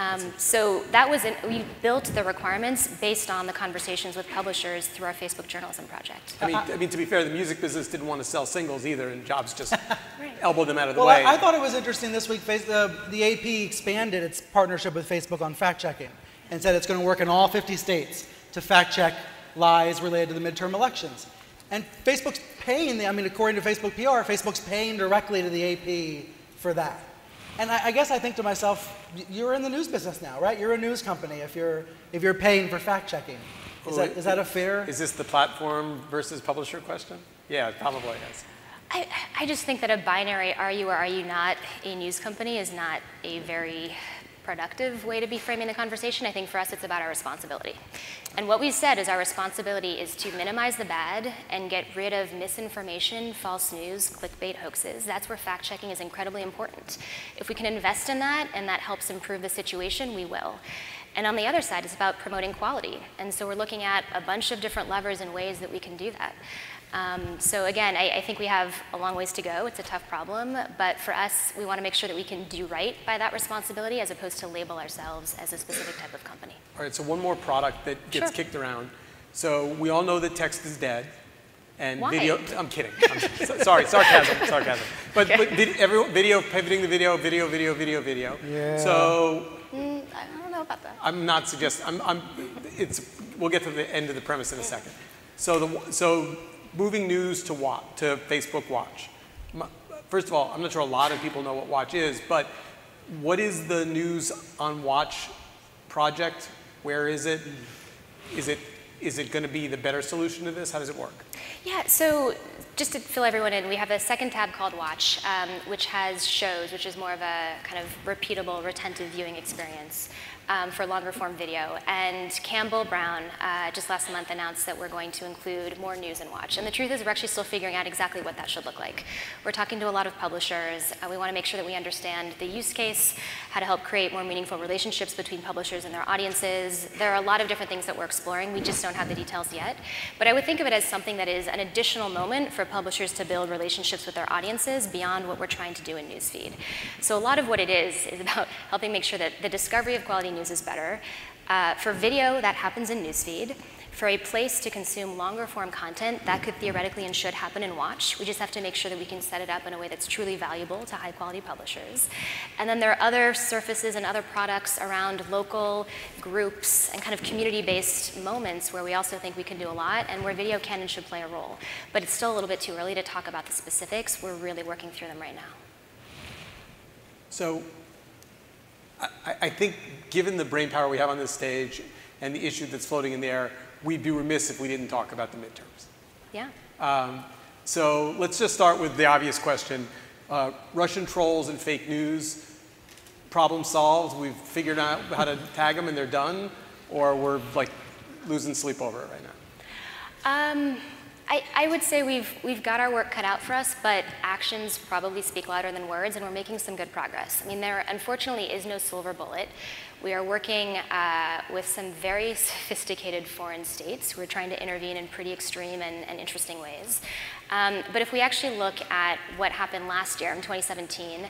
Um, so that was, an, we built the requirements based on the conversations with publishers through our Facebook journalism project. I mean, I mean, to be fair, the music business didn't want to sell singles either, and Jobs just elbowed them out of the Well, way. I, I thought it was interesting this week. Face, uh, the AP expanded its partnership with Facebook on fact checking and said it's going to work in all 50 states to fact check lies related to the midterm elections. And Facebook's paying, the, I mean, according to Facebook PR, Facebook's paying directly to the AP for that. And I, I guess I think to myself, you're in the news business now, right? You're a news company if you're, if you're paying for fact checking. Is that, is that a fair? Is this the platform versus publisher question? Yeah, probably is. I, I just think that a binary are you or are you not a news company is not a very productive way to be framing the conversation. I think for us it's about our responsibility. And what we've said is our responsibility is to minimize the bad and get rid of misinformation, false news, clickbait hoaxes. That's where fact checking is incredibly important. If we can invest in that and that helps improve the situation, we will. And on the other side, it's about promoting quality. And so we're looking at a bunch of different levers and ways that we can do that. Um, so again, I, I think we have a long ways to go. It's a tough problem, but for us, we want to make sure that we can do right by that responsibility as opposed to label ourselves as a specific type of company. All right, so one more product that gets Sure. kicked around. So we all know that text is dead. And Why? video, I'm kidding. I'm, sorry, sarcasm, sarcasm. But, but vid, every, video, pivoting the video, video, video, video, video. Yeah. So Mm, I don't know about that. I'm not suggesting, I'm, I'm, it's, we'll get to the end of the premise in a second. So, the, so moving news to Watch, to Facebook Watch. First of all, I'm not sure a lot of people know what Watch is, but what is the news on Watch project? Where is it? Is it, is it going to be the better solution to this? How does it work? Yeah, so just to fill everyone in, we have a second tab called Watch, um, which has shows, which is more of a kind of repeatable, retentive viewing experience um, for longer form video. And Campbell Brown uh, just last month announced that we're going to include more news and Watch. And the truth is we're actually still figuring out exactly what that should look like. We're talking to a lot of publishers. Uh, we want to make sure that we understand the use case, how to help create more meaningful relationships between publishers and their audiences. There are a lot of different things that we're exploring. We just don't have the details yet. But I would think of it as something that is an additional moment for publishers to build relationships with their audiences beyond what we're trying to do in Newsfeed. So a lot of what it is is about helping make sure that the discovery of quality news is better. Uh, for video, that happens in Newsfeed. For a place to consume longer form content, that could theoretically and should happen in Watch. We just have to make sure that we can set it up in a way that's truly valuable to high quality publishers. And then there are other surfaces and other products around local groups and kind of community based moments where we also think we can do a lot and where video can and should play a role. But it's still a little bit too early to talk about the specifics. We're really working through them right now. So I, I think given the brain power we have on this stage and the issue that's floating in the air, we'd be remiss if we didn't talk about the midterms. Yeah. Um, so let's just start with the obvious question. Uh, Russian trolls and fake news, problem solved. We've figured out how to tag them and they're done, or we're like losing sleep over it right now. Um, I, I, would say we've, we've got our work cut out for us, but actions probably speak louder than words, and we're making some good progress. I mean, there unfortunately is no silver bullet. We are working uh, with some very sophisticated foreign states who are trying to intervene in pretty extreme and, and interesting ways. Um, but if we actually look at what happened last year in 2017,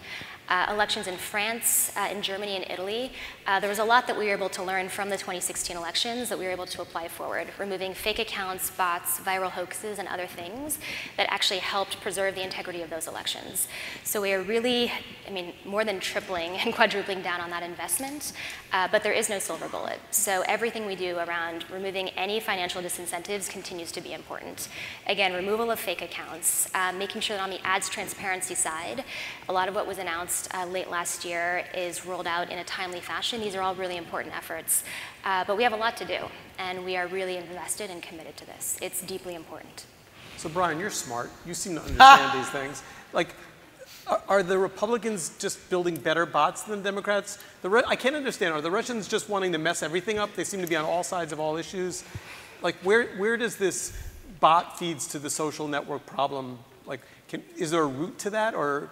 uh, elections in France, uh, in Germany, and Italy, uh, there was a lot that we were able to learn from the 2016 elections that we were able to apply forward, removing fake accounts, bots, viral hoaxes, and other things that actually helped preserve the integrity of those elections. So we are really, I mean, more than tripling and quadrupling down on that investment, uh, but there is no silver bullet. So everything we do around removing any financial disincentives continues to be important. Again, removal of fake accounts, uh, making sure that on the ads transparency side, a lot of what was announced announced uh, late last year is rolled out in a timely fashion. These are all really important efforts. Uh, but we have a lot to do, and we are really invested and committed to this. It's deeply important. So, Brian, you're smart. You seem to understand these things. Like, are, are, the Republicans just building better bots than the Democrats? The I can't understand. Are the Russians just wanting to mess everything up? They seem to be on all sides of all issues. Like, where, where does this bot feeds to the social network problem? Like, can, is there a root to that, or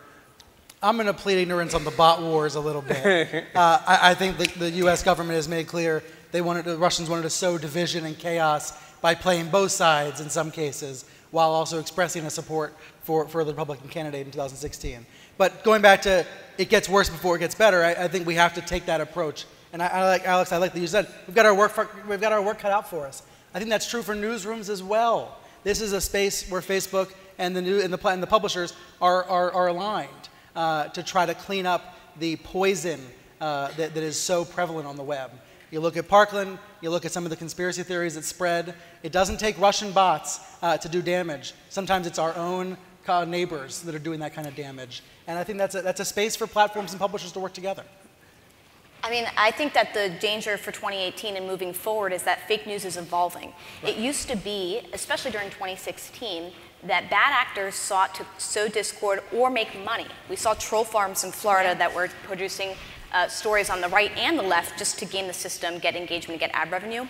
I'm going to plead ignorance on the bot wars a little bit. uh, I, I, think the, the, U.S. government has made clear they wanted the Russians wanted to sow division and chaos by playing both sides in some cases, while also expressing a support for, for the Republican candidate in 2016. But going back to it gets worse before it gets better, I, I think we have to take that approach. And I, I, like Alex, I like that you said we've got our work for, we've got our work cut out for us. I think that's true for newsrooms as well. This is a space where Facebook and the new and the, and the publishers are, are, are aligned uh, to try to clean up the poison uh, that, that is so prevalent on the web. You look at Parkland, you look at some of the conspiracy theories that spread. It doesn't take Russian bots uh, to do damage. Sometimes it's our own uh, neighbors that are doing that kind of damage. And I think that's a, that's a space for platforms and publishers to work together. I mean, I think that the danger for 2018 and moving forward is that fake news is evolving. Right. It used to be, especially during 2016, that bad actors sought to sow discord or make money. We saw troll farms in Florida that were producing uh, stories on the right and the left just to game the system, get engagement, get ad revenue.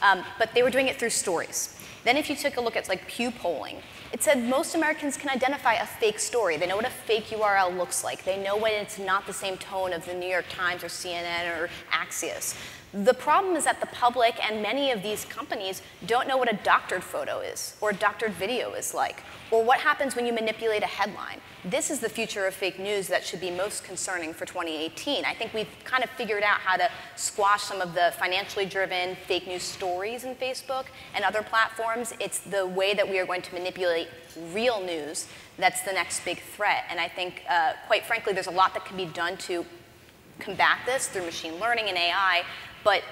Um, but they were doing it through stories. Then if you took a look at like Pew polling, it said most Americans can identify a fake story. They know what a fake URL looks like. They know when it's not the same tone of the New York Times or CNN or Axios. The problem is that the public and many of these companies don't know what a doctored photo is, or a doctored video is like, or what happens when you manipulate a headline. This is the future of fake news that should be most concerning for 2018. I think we've kind of figured out how to squash some of the financially driven fake news stories in Facebook and other platforms. It's the way that we are going to manipulate real news that's the next big threat. And I think, uh, quite frankly, there's a lot that can be done to combat this through machine learning and AI, but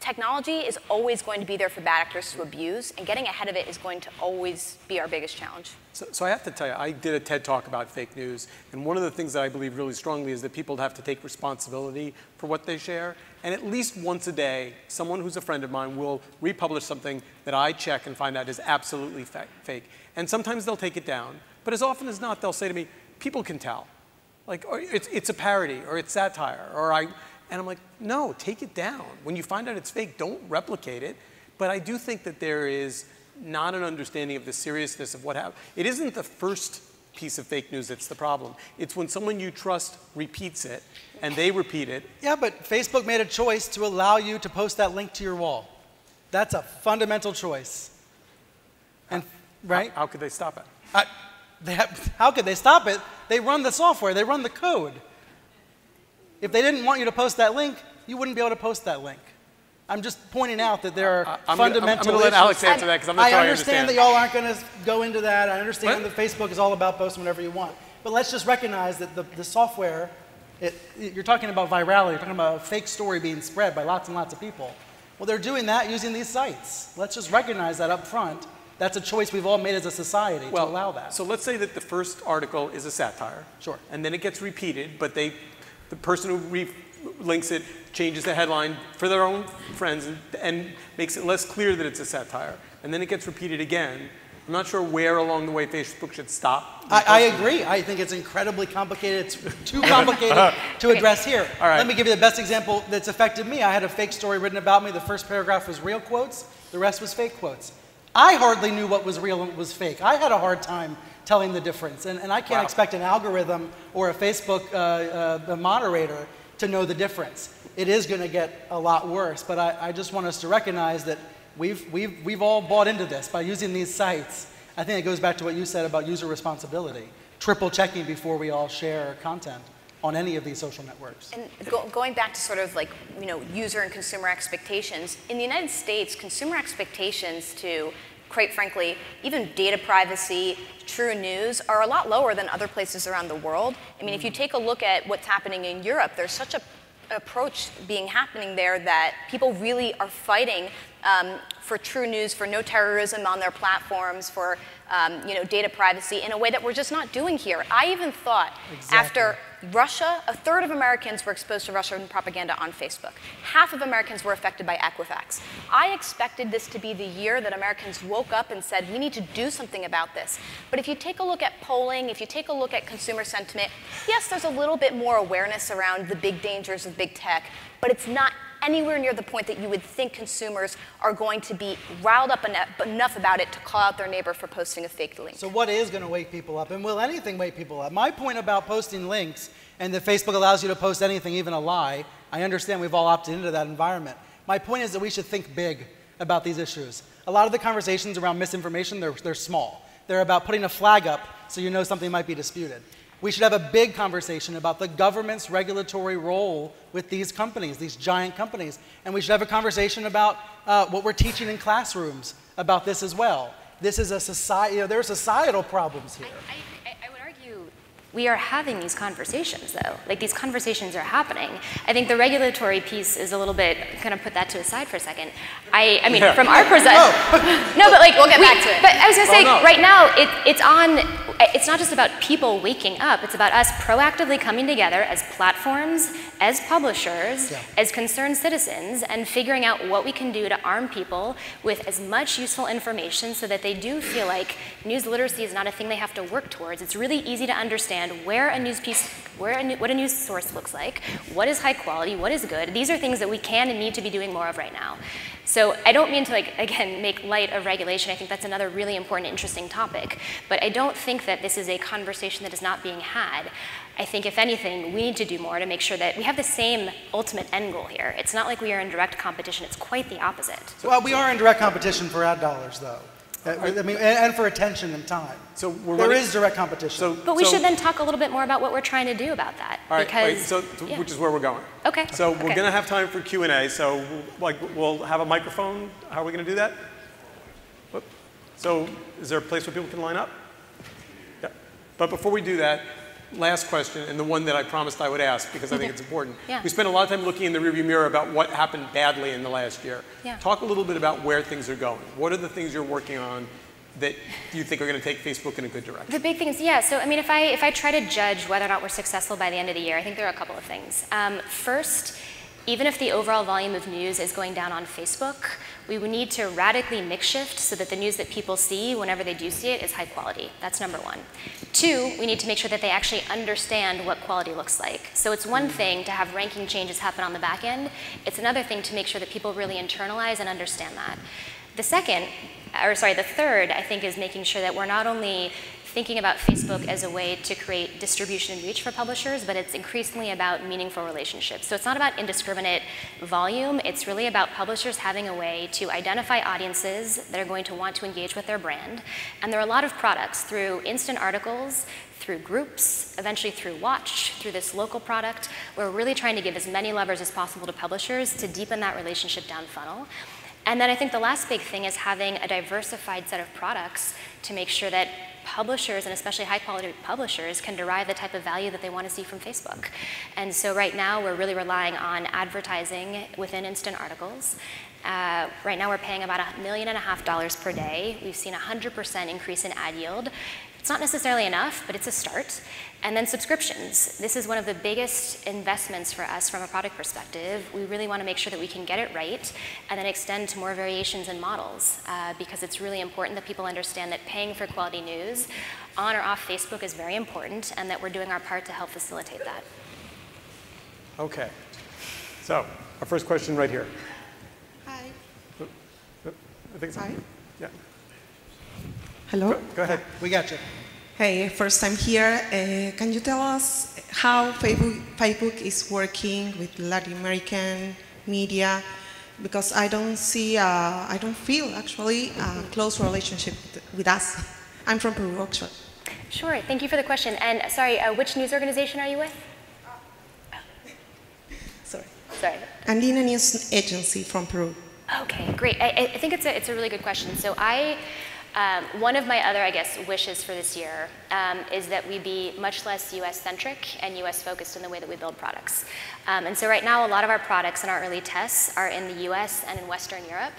technology is always going to be there for bad actors to abuse, and getting ahead of it is going to always be our biggest challenge. So, so, I have to tell you, I did a TED talk about fake news, and one of the things that I believe really strongly is that people have to take responsibility for what they share. And at least once a day, someone who's a friend of mine will republish something that I check and find out is absolutely fa- fake. And sometimes they'll take it down, but as often as not, they'll say to me, people can tell. Like, it's, it's a parody, or it's satire, or I, and I'm like, no, take it down. When you find out it's fake, don't replicate it. But I do think that there is not an understanding of the seriousness of what happened. It isn't the first piece of fake news that's the problem. It's when someone you trust repeats it and they repeat it. Yeah, but Facebook made a choice to allow you to post that link to your wall. That's a fundamental choice. And right? How, how could they stop it? They have, how could they stop it? They run the software, they run the code. If they didn't want you to post that link, you wouldn't be able to post that link. I'm just pointing out that there are I'm fundamental gonna, I'm, I'm going to let Alex answer that because I'm not I sure understand, I understand that y'all aren't going to go into that. I understand What? that Facebook is all about posting whatever you want. But let's just recognize that the, the software, it, you're talking about virality, you're talking about a fake story being spread by lots and lots of people. Well, they're doing that using these sites. Let's just recognize that up front. That's a choice we've all made as a society well, to allow that. So let's say that the first article is a satire. Sure. And then it gets repeated, but they, the person who re- links it changes the headline for their own friends and, and makes it less clear that it's a satire. And then it gets repeated again. I'm not sure where along the way Facebook should stop. I, I agree. I think it's incredibly complicated. It's too complicated to address here. All right. Let me give you the best example that's affected me. I had a fake story written about me. The first paragraph was real quotes, the rest was fake quotes. I hardly knew what was real and what was fake. I had a hard time telling the difference. And, and I can't Wow. expect an algorithm or a Facebook uh, uh, moderator to know the difference. It is going to get a lot worse. But I, I just want us to recognize that we've, we've, we've all bought into this by using these sites. I think it goes back to what you said about user responsibility, triple checking before we all share content on any of these social networks. And go, going back to sort of like, you know, user and consumer expectations, in the United States, consumer expectations to, quite frankly, even data privacy, true news, are a lot lower than other places around the world. I mean, if you take a look at what's happening in Europe, there's such a approach being happening there that people really are fighting um, for true news, for no terrorism on their platforms, for um, you know data privacy in a way that we're just not doing here. I even thought after Russia, a third of Americans were exposed to Russian propaganda on Facebook. Half of Americans were affected by Equifax. I expected this to be the year that Americans woke up and said, we need to do something about this. But if you take a look at polling, if you take a look at consumer sentiment, yes, there's a little bit more awareness around the big dangers of big tech, but it's not anywhere near the point that you would think consumers are going to be riled up enough, about it to call out their neighbor for posting a fake link. So what is going to wake people up? And will anything wake people up? My point about posting links and that Facebook allows you to post anything, even a lie, I understand we've all opted into that environment. My point is that we should think big about these issues. A lot of the conversations around misinformation, they're, they're small. They're about putting a flag up so you know something might be disputed. We should have a big conversation about the government's regulatory role with these companies, these giant companies. And we should have a conversation about uh, what we're teaching in classrooms about this as well. This is a society, you know, there are societal problems here. I, I, we are having these conversations, though. Like these conversations are happening. I think the regulatory piece is a little bit. Kind of put that to a side for a second. I, I mean, Yeah. from our perspective, no, but like We'll get we- back to it. But I was gonna oh, say, Well, no. right now, it, it's on. It's not just about people waking up. It's about us proactively coming together as platforms, as publishers, Yeah. as concerned citizens, and figuring out what we can do to arm people with as much useful information so that they do feel like news literacy is not a thing they have to work towards. It's really easy to understand where a news piece, where a, what a news source looks like, what is high quality, what is good. These are things that we can and need to be doing more of right now. So I don't mean to like again make light of regulation. I think that's another really important, interesting topic. But I don't think that this is a conversation that is not being had. I think if anything, we need to do more to make sure that we have the same ultimate end goal here. It's not like we are in direct competition. It's quite the opposite. Well, we are in direct competition for ad dollars, though. Uh, I mean, and, and for attention and time. So we're There running- is direct competition. So, But we so- should then talk a little bit more about what we're trying to do about that. All right, because, wait, so, so- yeah. which is where we're going. Okay, So we're going to have time for Q and A. So like we'll have a microphone. How are we going to do that? So is there a place where people can line up? Yeah. But before we do that, last question, and the one that I promised I would ask because I think it's important. Yeah. We spent a lot of time looking in the rearview mirror about what happened badly in the last year. Yeah. Talk a little bit about where things are going. What are the things you're working on that you think are going to take Facebook in a good direction? The big thing is, yeah, so I mean, if I, if I try to judge whether or not we're successful by the end of the year, I think there are a couple of things. Um, first, even if the overall volume of news is going down on Facebook, we need to radically mix shift so that the news that people see whenever they do see it is high quality. That's number one. Two, we need to make sure that they actually understand what quality looks like. So it's one thing to have ranking changes happen on the back end. It's another thing to make sure that people really internalize and understand that. The second, or sorry, the third, I think, is making sure that we're not only thinking about Facebook as a way to create distribution and reach for publishers, but it's increasingly about meaningful relationships. So it's not about indiscriminate volume, it's really about publishers having a way to identify audiences that are going to want to engage with their brand. And there are a lot of products through instant articles, through groups, eventually through Watch, through this local product, we're really trying to give as many levers as possible to publishers to deepen that relationship down funnel. And then I think the last big thing is having a diversified set of products to make sure that publishers, and especially high quality publishers, can derive the type of value that they want to see from Facebook. And so right now we're really relying on advertising within instant articles. Uh, right now we're paying about a million and a half dollars per day. We've seen a 100% increase in ad yield. It's not necessarily enough, but it's a start. And then subscriptions. This is one of the biggest investments for us from a product perspective. We really want to make sure that we can get it right and then extend to more variations and models uh, because it's really important that people understand that paying for quality news on or off Facebook is very important and that we're doing our part to help facilitate that. Okay. So, our first question right here. Hi. I think so. Hi. Yeah. Hello. Go ahead. We got you. Hey, first time here. Uh, can you tell us how Facebook, Facebook is working with Latin American media? Because I don't see, uh, I don't feel actually a close relationship with, us. I'm from Peru, actually. Sure, thank you for the question. And sorry, uh, which news organization are you with? Sorry. Sorry. Andina News Agency from Peru. Okay, great. I, I think it's a, it's a really good question. So I, um, one of my other, I guess, wishes for this year um, is that we be much less US-centric and US-focused in the way that we build products. Um, and so right now, a lot of our products in our early tests are in the US and in Western Europe.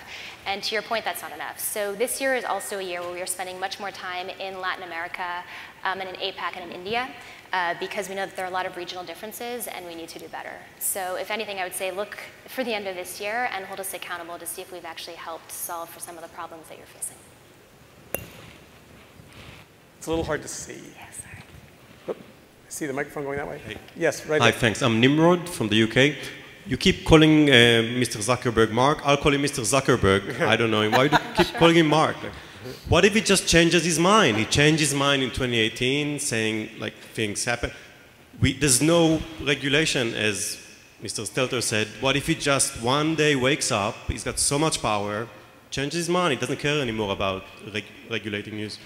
And to your point, that's not enough. So this year is also a year where we are spending much more time in Latin America um, and in APAC and in India. Uh, because we know that there are a lot of regional differences and we need to do better. So if anything, I would say look for the end of this year and hold us accountable to see if we've actually helped solve for some of the problems that you're facing. It's a little hard to see. Yeah. Oh, I see the microphone going that way? Hey. Yes, right Hi, there. thanks. I'm Nimrod from the UK. You keep calling uh, Mr. Zuckerberg Mark. I'll call him Mr. Zuckerberg. I don't know him. Why do you keep calling him Mark? What if he just changes his mind? He changed his mind in 2018, saying like things happen. We, there's no regulation, as Mr. Stelter said. What if he just one day wakes up? He's got so much power, changes his mind. He doesn't care anymore about reg- regulating news.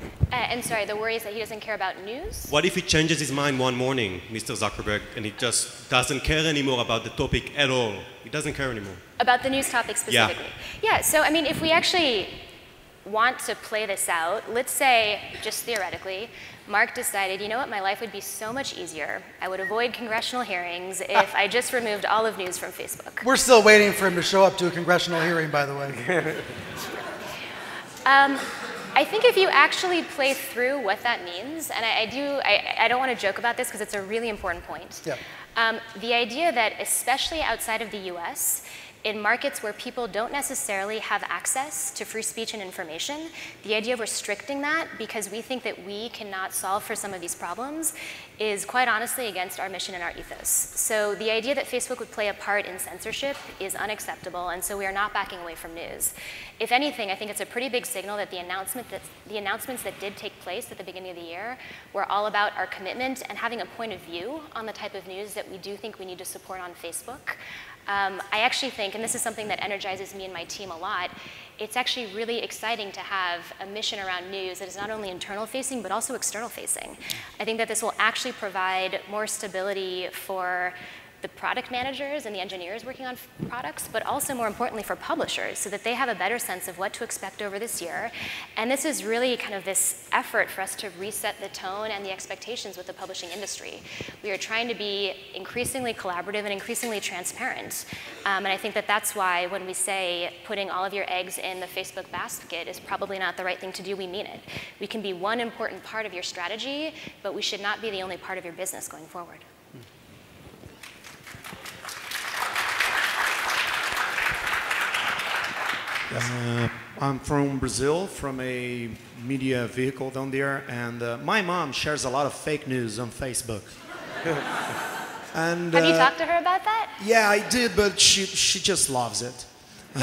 Uh, and sorry, the worry is that he doesn't care about news? What if he changes his mind one morning, Mr. Zuckerberg, and he just doesn't care anymore about the topic at all? He doesn't care anymore. About the news topic specifically? Yeah. specifically? Yeah, so I mean, if we actually want to play this out, let's say, just theoretically, Mark decided, you know what, my life would be so much easier. I would avoid congressional hearings if I just removed all of news from Facebook. We're still waiting for him to show up to a congressional hearing, by the way. Um, I think if you actually play through what that means, and I, I do, I, I don't want to joke about this because it's a really important point. Yeah. Um, the idea that, especially outside of the US, in markets where people don't necessarily have access to free speech and information, the idea of restricting that because we think that we cannot solve for some of these problems is quite honestly against our mission and our ethos. So the idea that Facebook would play a part in censorship is unacceptable, and so we are not backing away from news. If anything, I think it's a pretty big signal that the announcement that the announcements that did take place at the beginning of the year were all about our commitment and having a point of view on the type of news that we do think we need to support on Facebook. Um, I actually think, and this is something that energizes me and my team a lot, it's actually really exciting to have a mission around news that is not only internal facing but also external facing. I think that this will actually provide more stability for the product managers and the engineers working on products, but also more importantly for publishers so that they have a better sense of what to expect over this year. And this is really kind of this effort for us to reset the tone and the expectations with the publishing industry. We are trying to be increasingly collaborative and increasingly transparent. Um, and I think that that's why when we say putting all of your eggs in the Facebook basket is probably not the right thing to do, we mean it. We can be one important part of your strategy, but we should not be the only part of your business going forward. Uh, I'm from Brazil, from a media vehicle down there, and uh, my mom shares a lot of fake news on Facebook. and Have you uh, talked to her about that? Yeah, I did, but she she just loves it.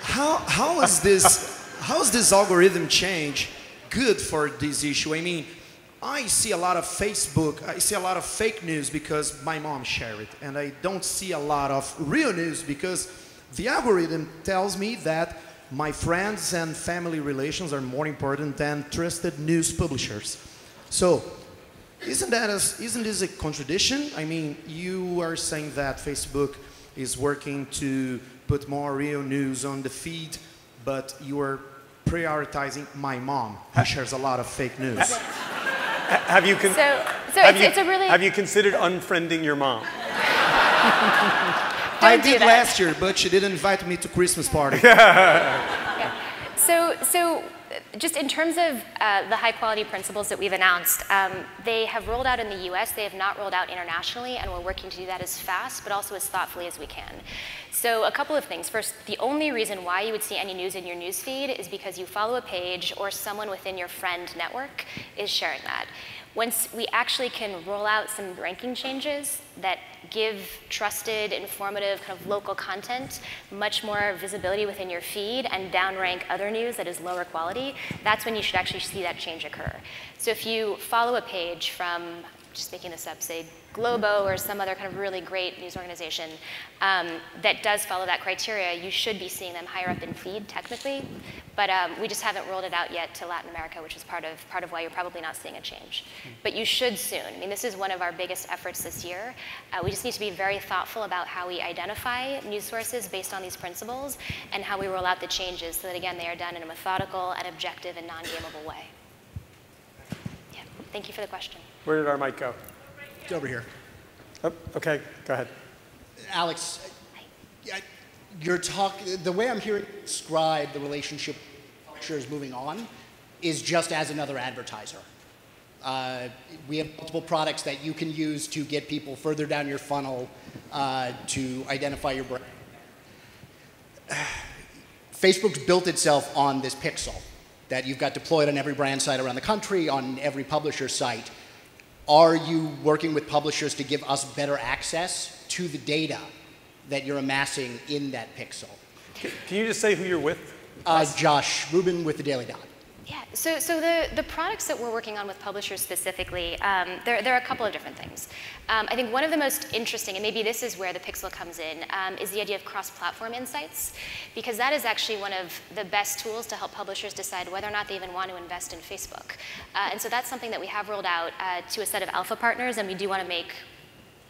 how how is this how is this algorithm change good for this issue? I mean, I see a lot of Facebook, I see a lot of fake news because my mom shares it, and I don't see a lot of real news because the algorithm tells me that my friends and family relations are more important than trusted news publishers. So, isn't that a, isn't this a contradiction? I mean, you are saying that Facebook is working to put more real news on the feed, but you are prioritizing my mom, who shares a lot of fake news. have you con- so, so have, it's, you, it's a really have you considered unfriending your mom? I did last year, but she didn't invite me to Christmas party. yeah. So, so just in terms of uh, the high quality principles that we've announced, um, they have rolled out in the US, they have not rolled out internationally, and we're working to do that as fast, but also as thoughtfully as we can. So a couple of things. First, the only reason why you would see any news in your newsfeed is because you follow a page or someone within your friend network is sharing that. Once we actually can roll out some ranking changes that give trusted, informative, kind of local content much more visibility within your feed and downrank other news that is lower quality, that's when you should actually see that change occur. So if you follow a page from just making this up, say Globo or some other kind of really great news organization um, that does follow that criteria, you should be seeing them higher up in feed technically. But um, we just haven't rolled it out yet to Latin America, which is part of, part of why you're probably not seeing a change. But you should soon. I mean, this is one of our biggest efforts this year. Uh, we just need to be very thoughtful about how we identify news sources based on these principles and how we roll out the changes so that, again, they are done in a methodical and objective and non-gameable way. Yeah, thank you for the question. Where did our mic go? It's over here. Oh, okay, go ahead. Alex, you're talk, the way I'm hearing describe the relationship is moving on is just as another advertiser. Uh, we have multiple products that you can use to get people further down your funnel uh, to identify your brand. Facebook's built itself on this pixel that you've got deployed on every brand site around the country, on every publisher site. Are you working with publishers to give us better access to the data that you're amassing in that pixel? Can you just say who you're with? Uh, Josh Rubin with the Daily Dot. Yeah, so, so the, the products that we're working on with publishers specifically, um, there, there are a couple of different things. Um, I think one of the most interesting, and maybe this is where the Pixel comes in, um, is the idea of cross-platform insights, because that is actually one of the best tools to help publishers decide whether or not they even want to invest in Facebook. Uh, and so that's something that we have rolled out uh, to a set of alpha partners, and we do want to make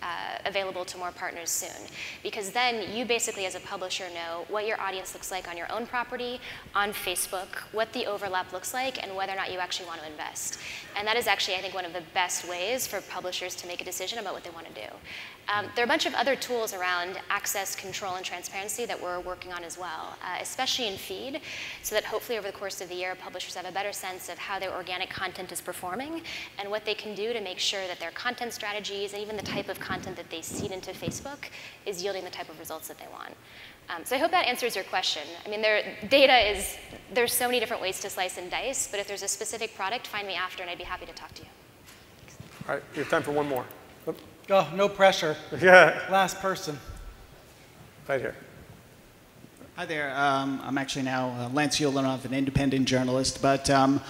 uh, available to more partners soon. Because then you basically, as a publisher, know what your audience looks like on your own property, on Facebook, what the overlap looks like, and whether or not you actually want to invest. And that is actually, I think, one of the best ways for publishers to make a decision about what they want to do. Um, there are a bunch of other tools around access, control, and transparency that we're working on as well, uh, especially in feed, so that hopefully over the course of the year, publishers have a better sense of how their organic content is performing and what they can do to make sure that their content strategies and even the type of content that they seed into Facebook is yielding the type of results that they want. Um, so I hope that answers your question. I mean, there, data is, there's so many different ways to slice and dice, but if there's a specific product, find me after and I'd be happy to talk to you. All right, we have time for one more. Oh, no pressure. Yeah. Last person. Right here. Hi there. Um, I'm actually now uh, Lance Ulanoff, an independent journalist. But um,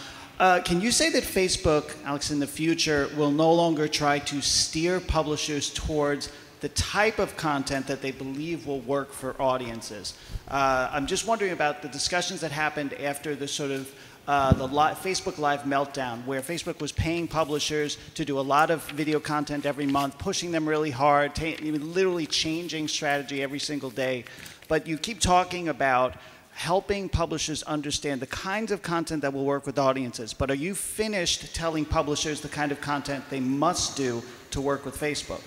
uh, can you say that Facebook, Alex, in the future will no longer try to steer publishers towards the type of content that they believe will work for audiences? Uh, I'm just wondering about the discussions that happened after the sort of uh, the li- Facebook Live meltdown, where Facebook was paying publishers to do a lot of video content every month, pushing them really hard, literally changing strategy every single day. But you keep talking about helping publishers understand the kinds of content that will work with audiences. But are you finished telling publishers the kind of content they must do to work with Facebook?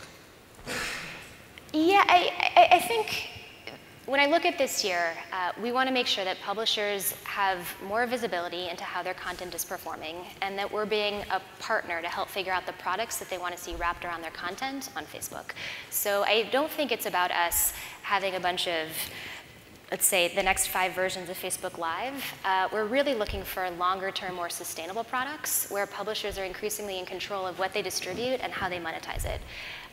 Yeah, I, I, I think when I look at this year, uh, we want to make sure that publishers have more visibility into how their content is performing and that we're being a partner to help figure out the products that they want to see wrapped around their content on Facebook. So I don't think it's about us having a bunch of let's say, the next five versions of Facebook Live, uh, we're really looking for longer term, more sustainable products where publishers are increasingly in control of what they distribute and how they monetize it.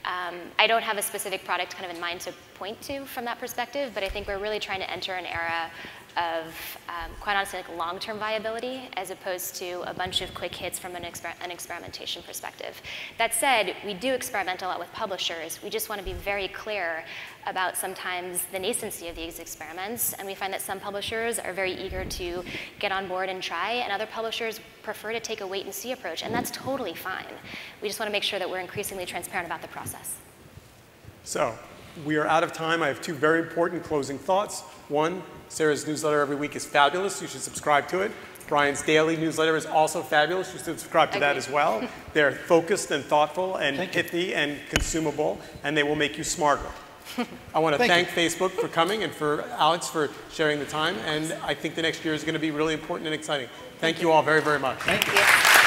Um, I don't have a specific product kind of in mind to point to from that perspective, but I think we're really trying to enter an era of, um, quite honestly, like long-term viability as opposed to a bunch of quick hits from an, exper an, experimentation perspective. That said, we do experiment a lot with publishers. We just want to be very clear about sometimes the nascency of these experiments, and we find that some publishers are very eager to get on board and try, and other publishers prefer to take a wait-and-see approach, and that's totally fine. We just want to make sure that we're increasingly transparent about the process. So, we are out of time. I have two very important closing thoughts. One, Sara's newsletter every week is fabulous. You should subscribe to it. Brian's daily newsletter is also fabulous. You should subscribe to that as well. They're focused and thoughtful and thank pithy you. and consumable, and they will make you smarter. I want to thank, thank Facebook for coming and for Alex for sharing the time. And I think the next year is going to be really important and exciting. Thank, thank you. you all very, very much. Thank you.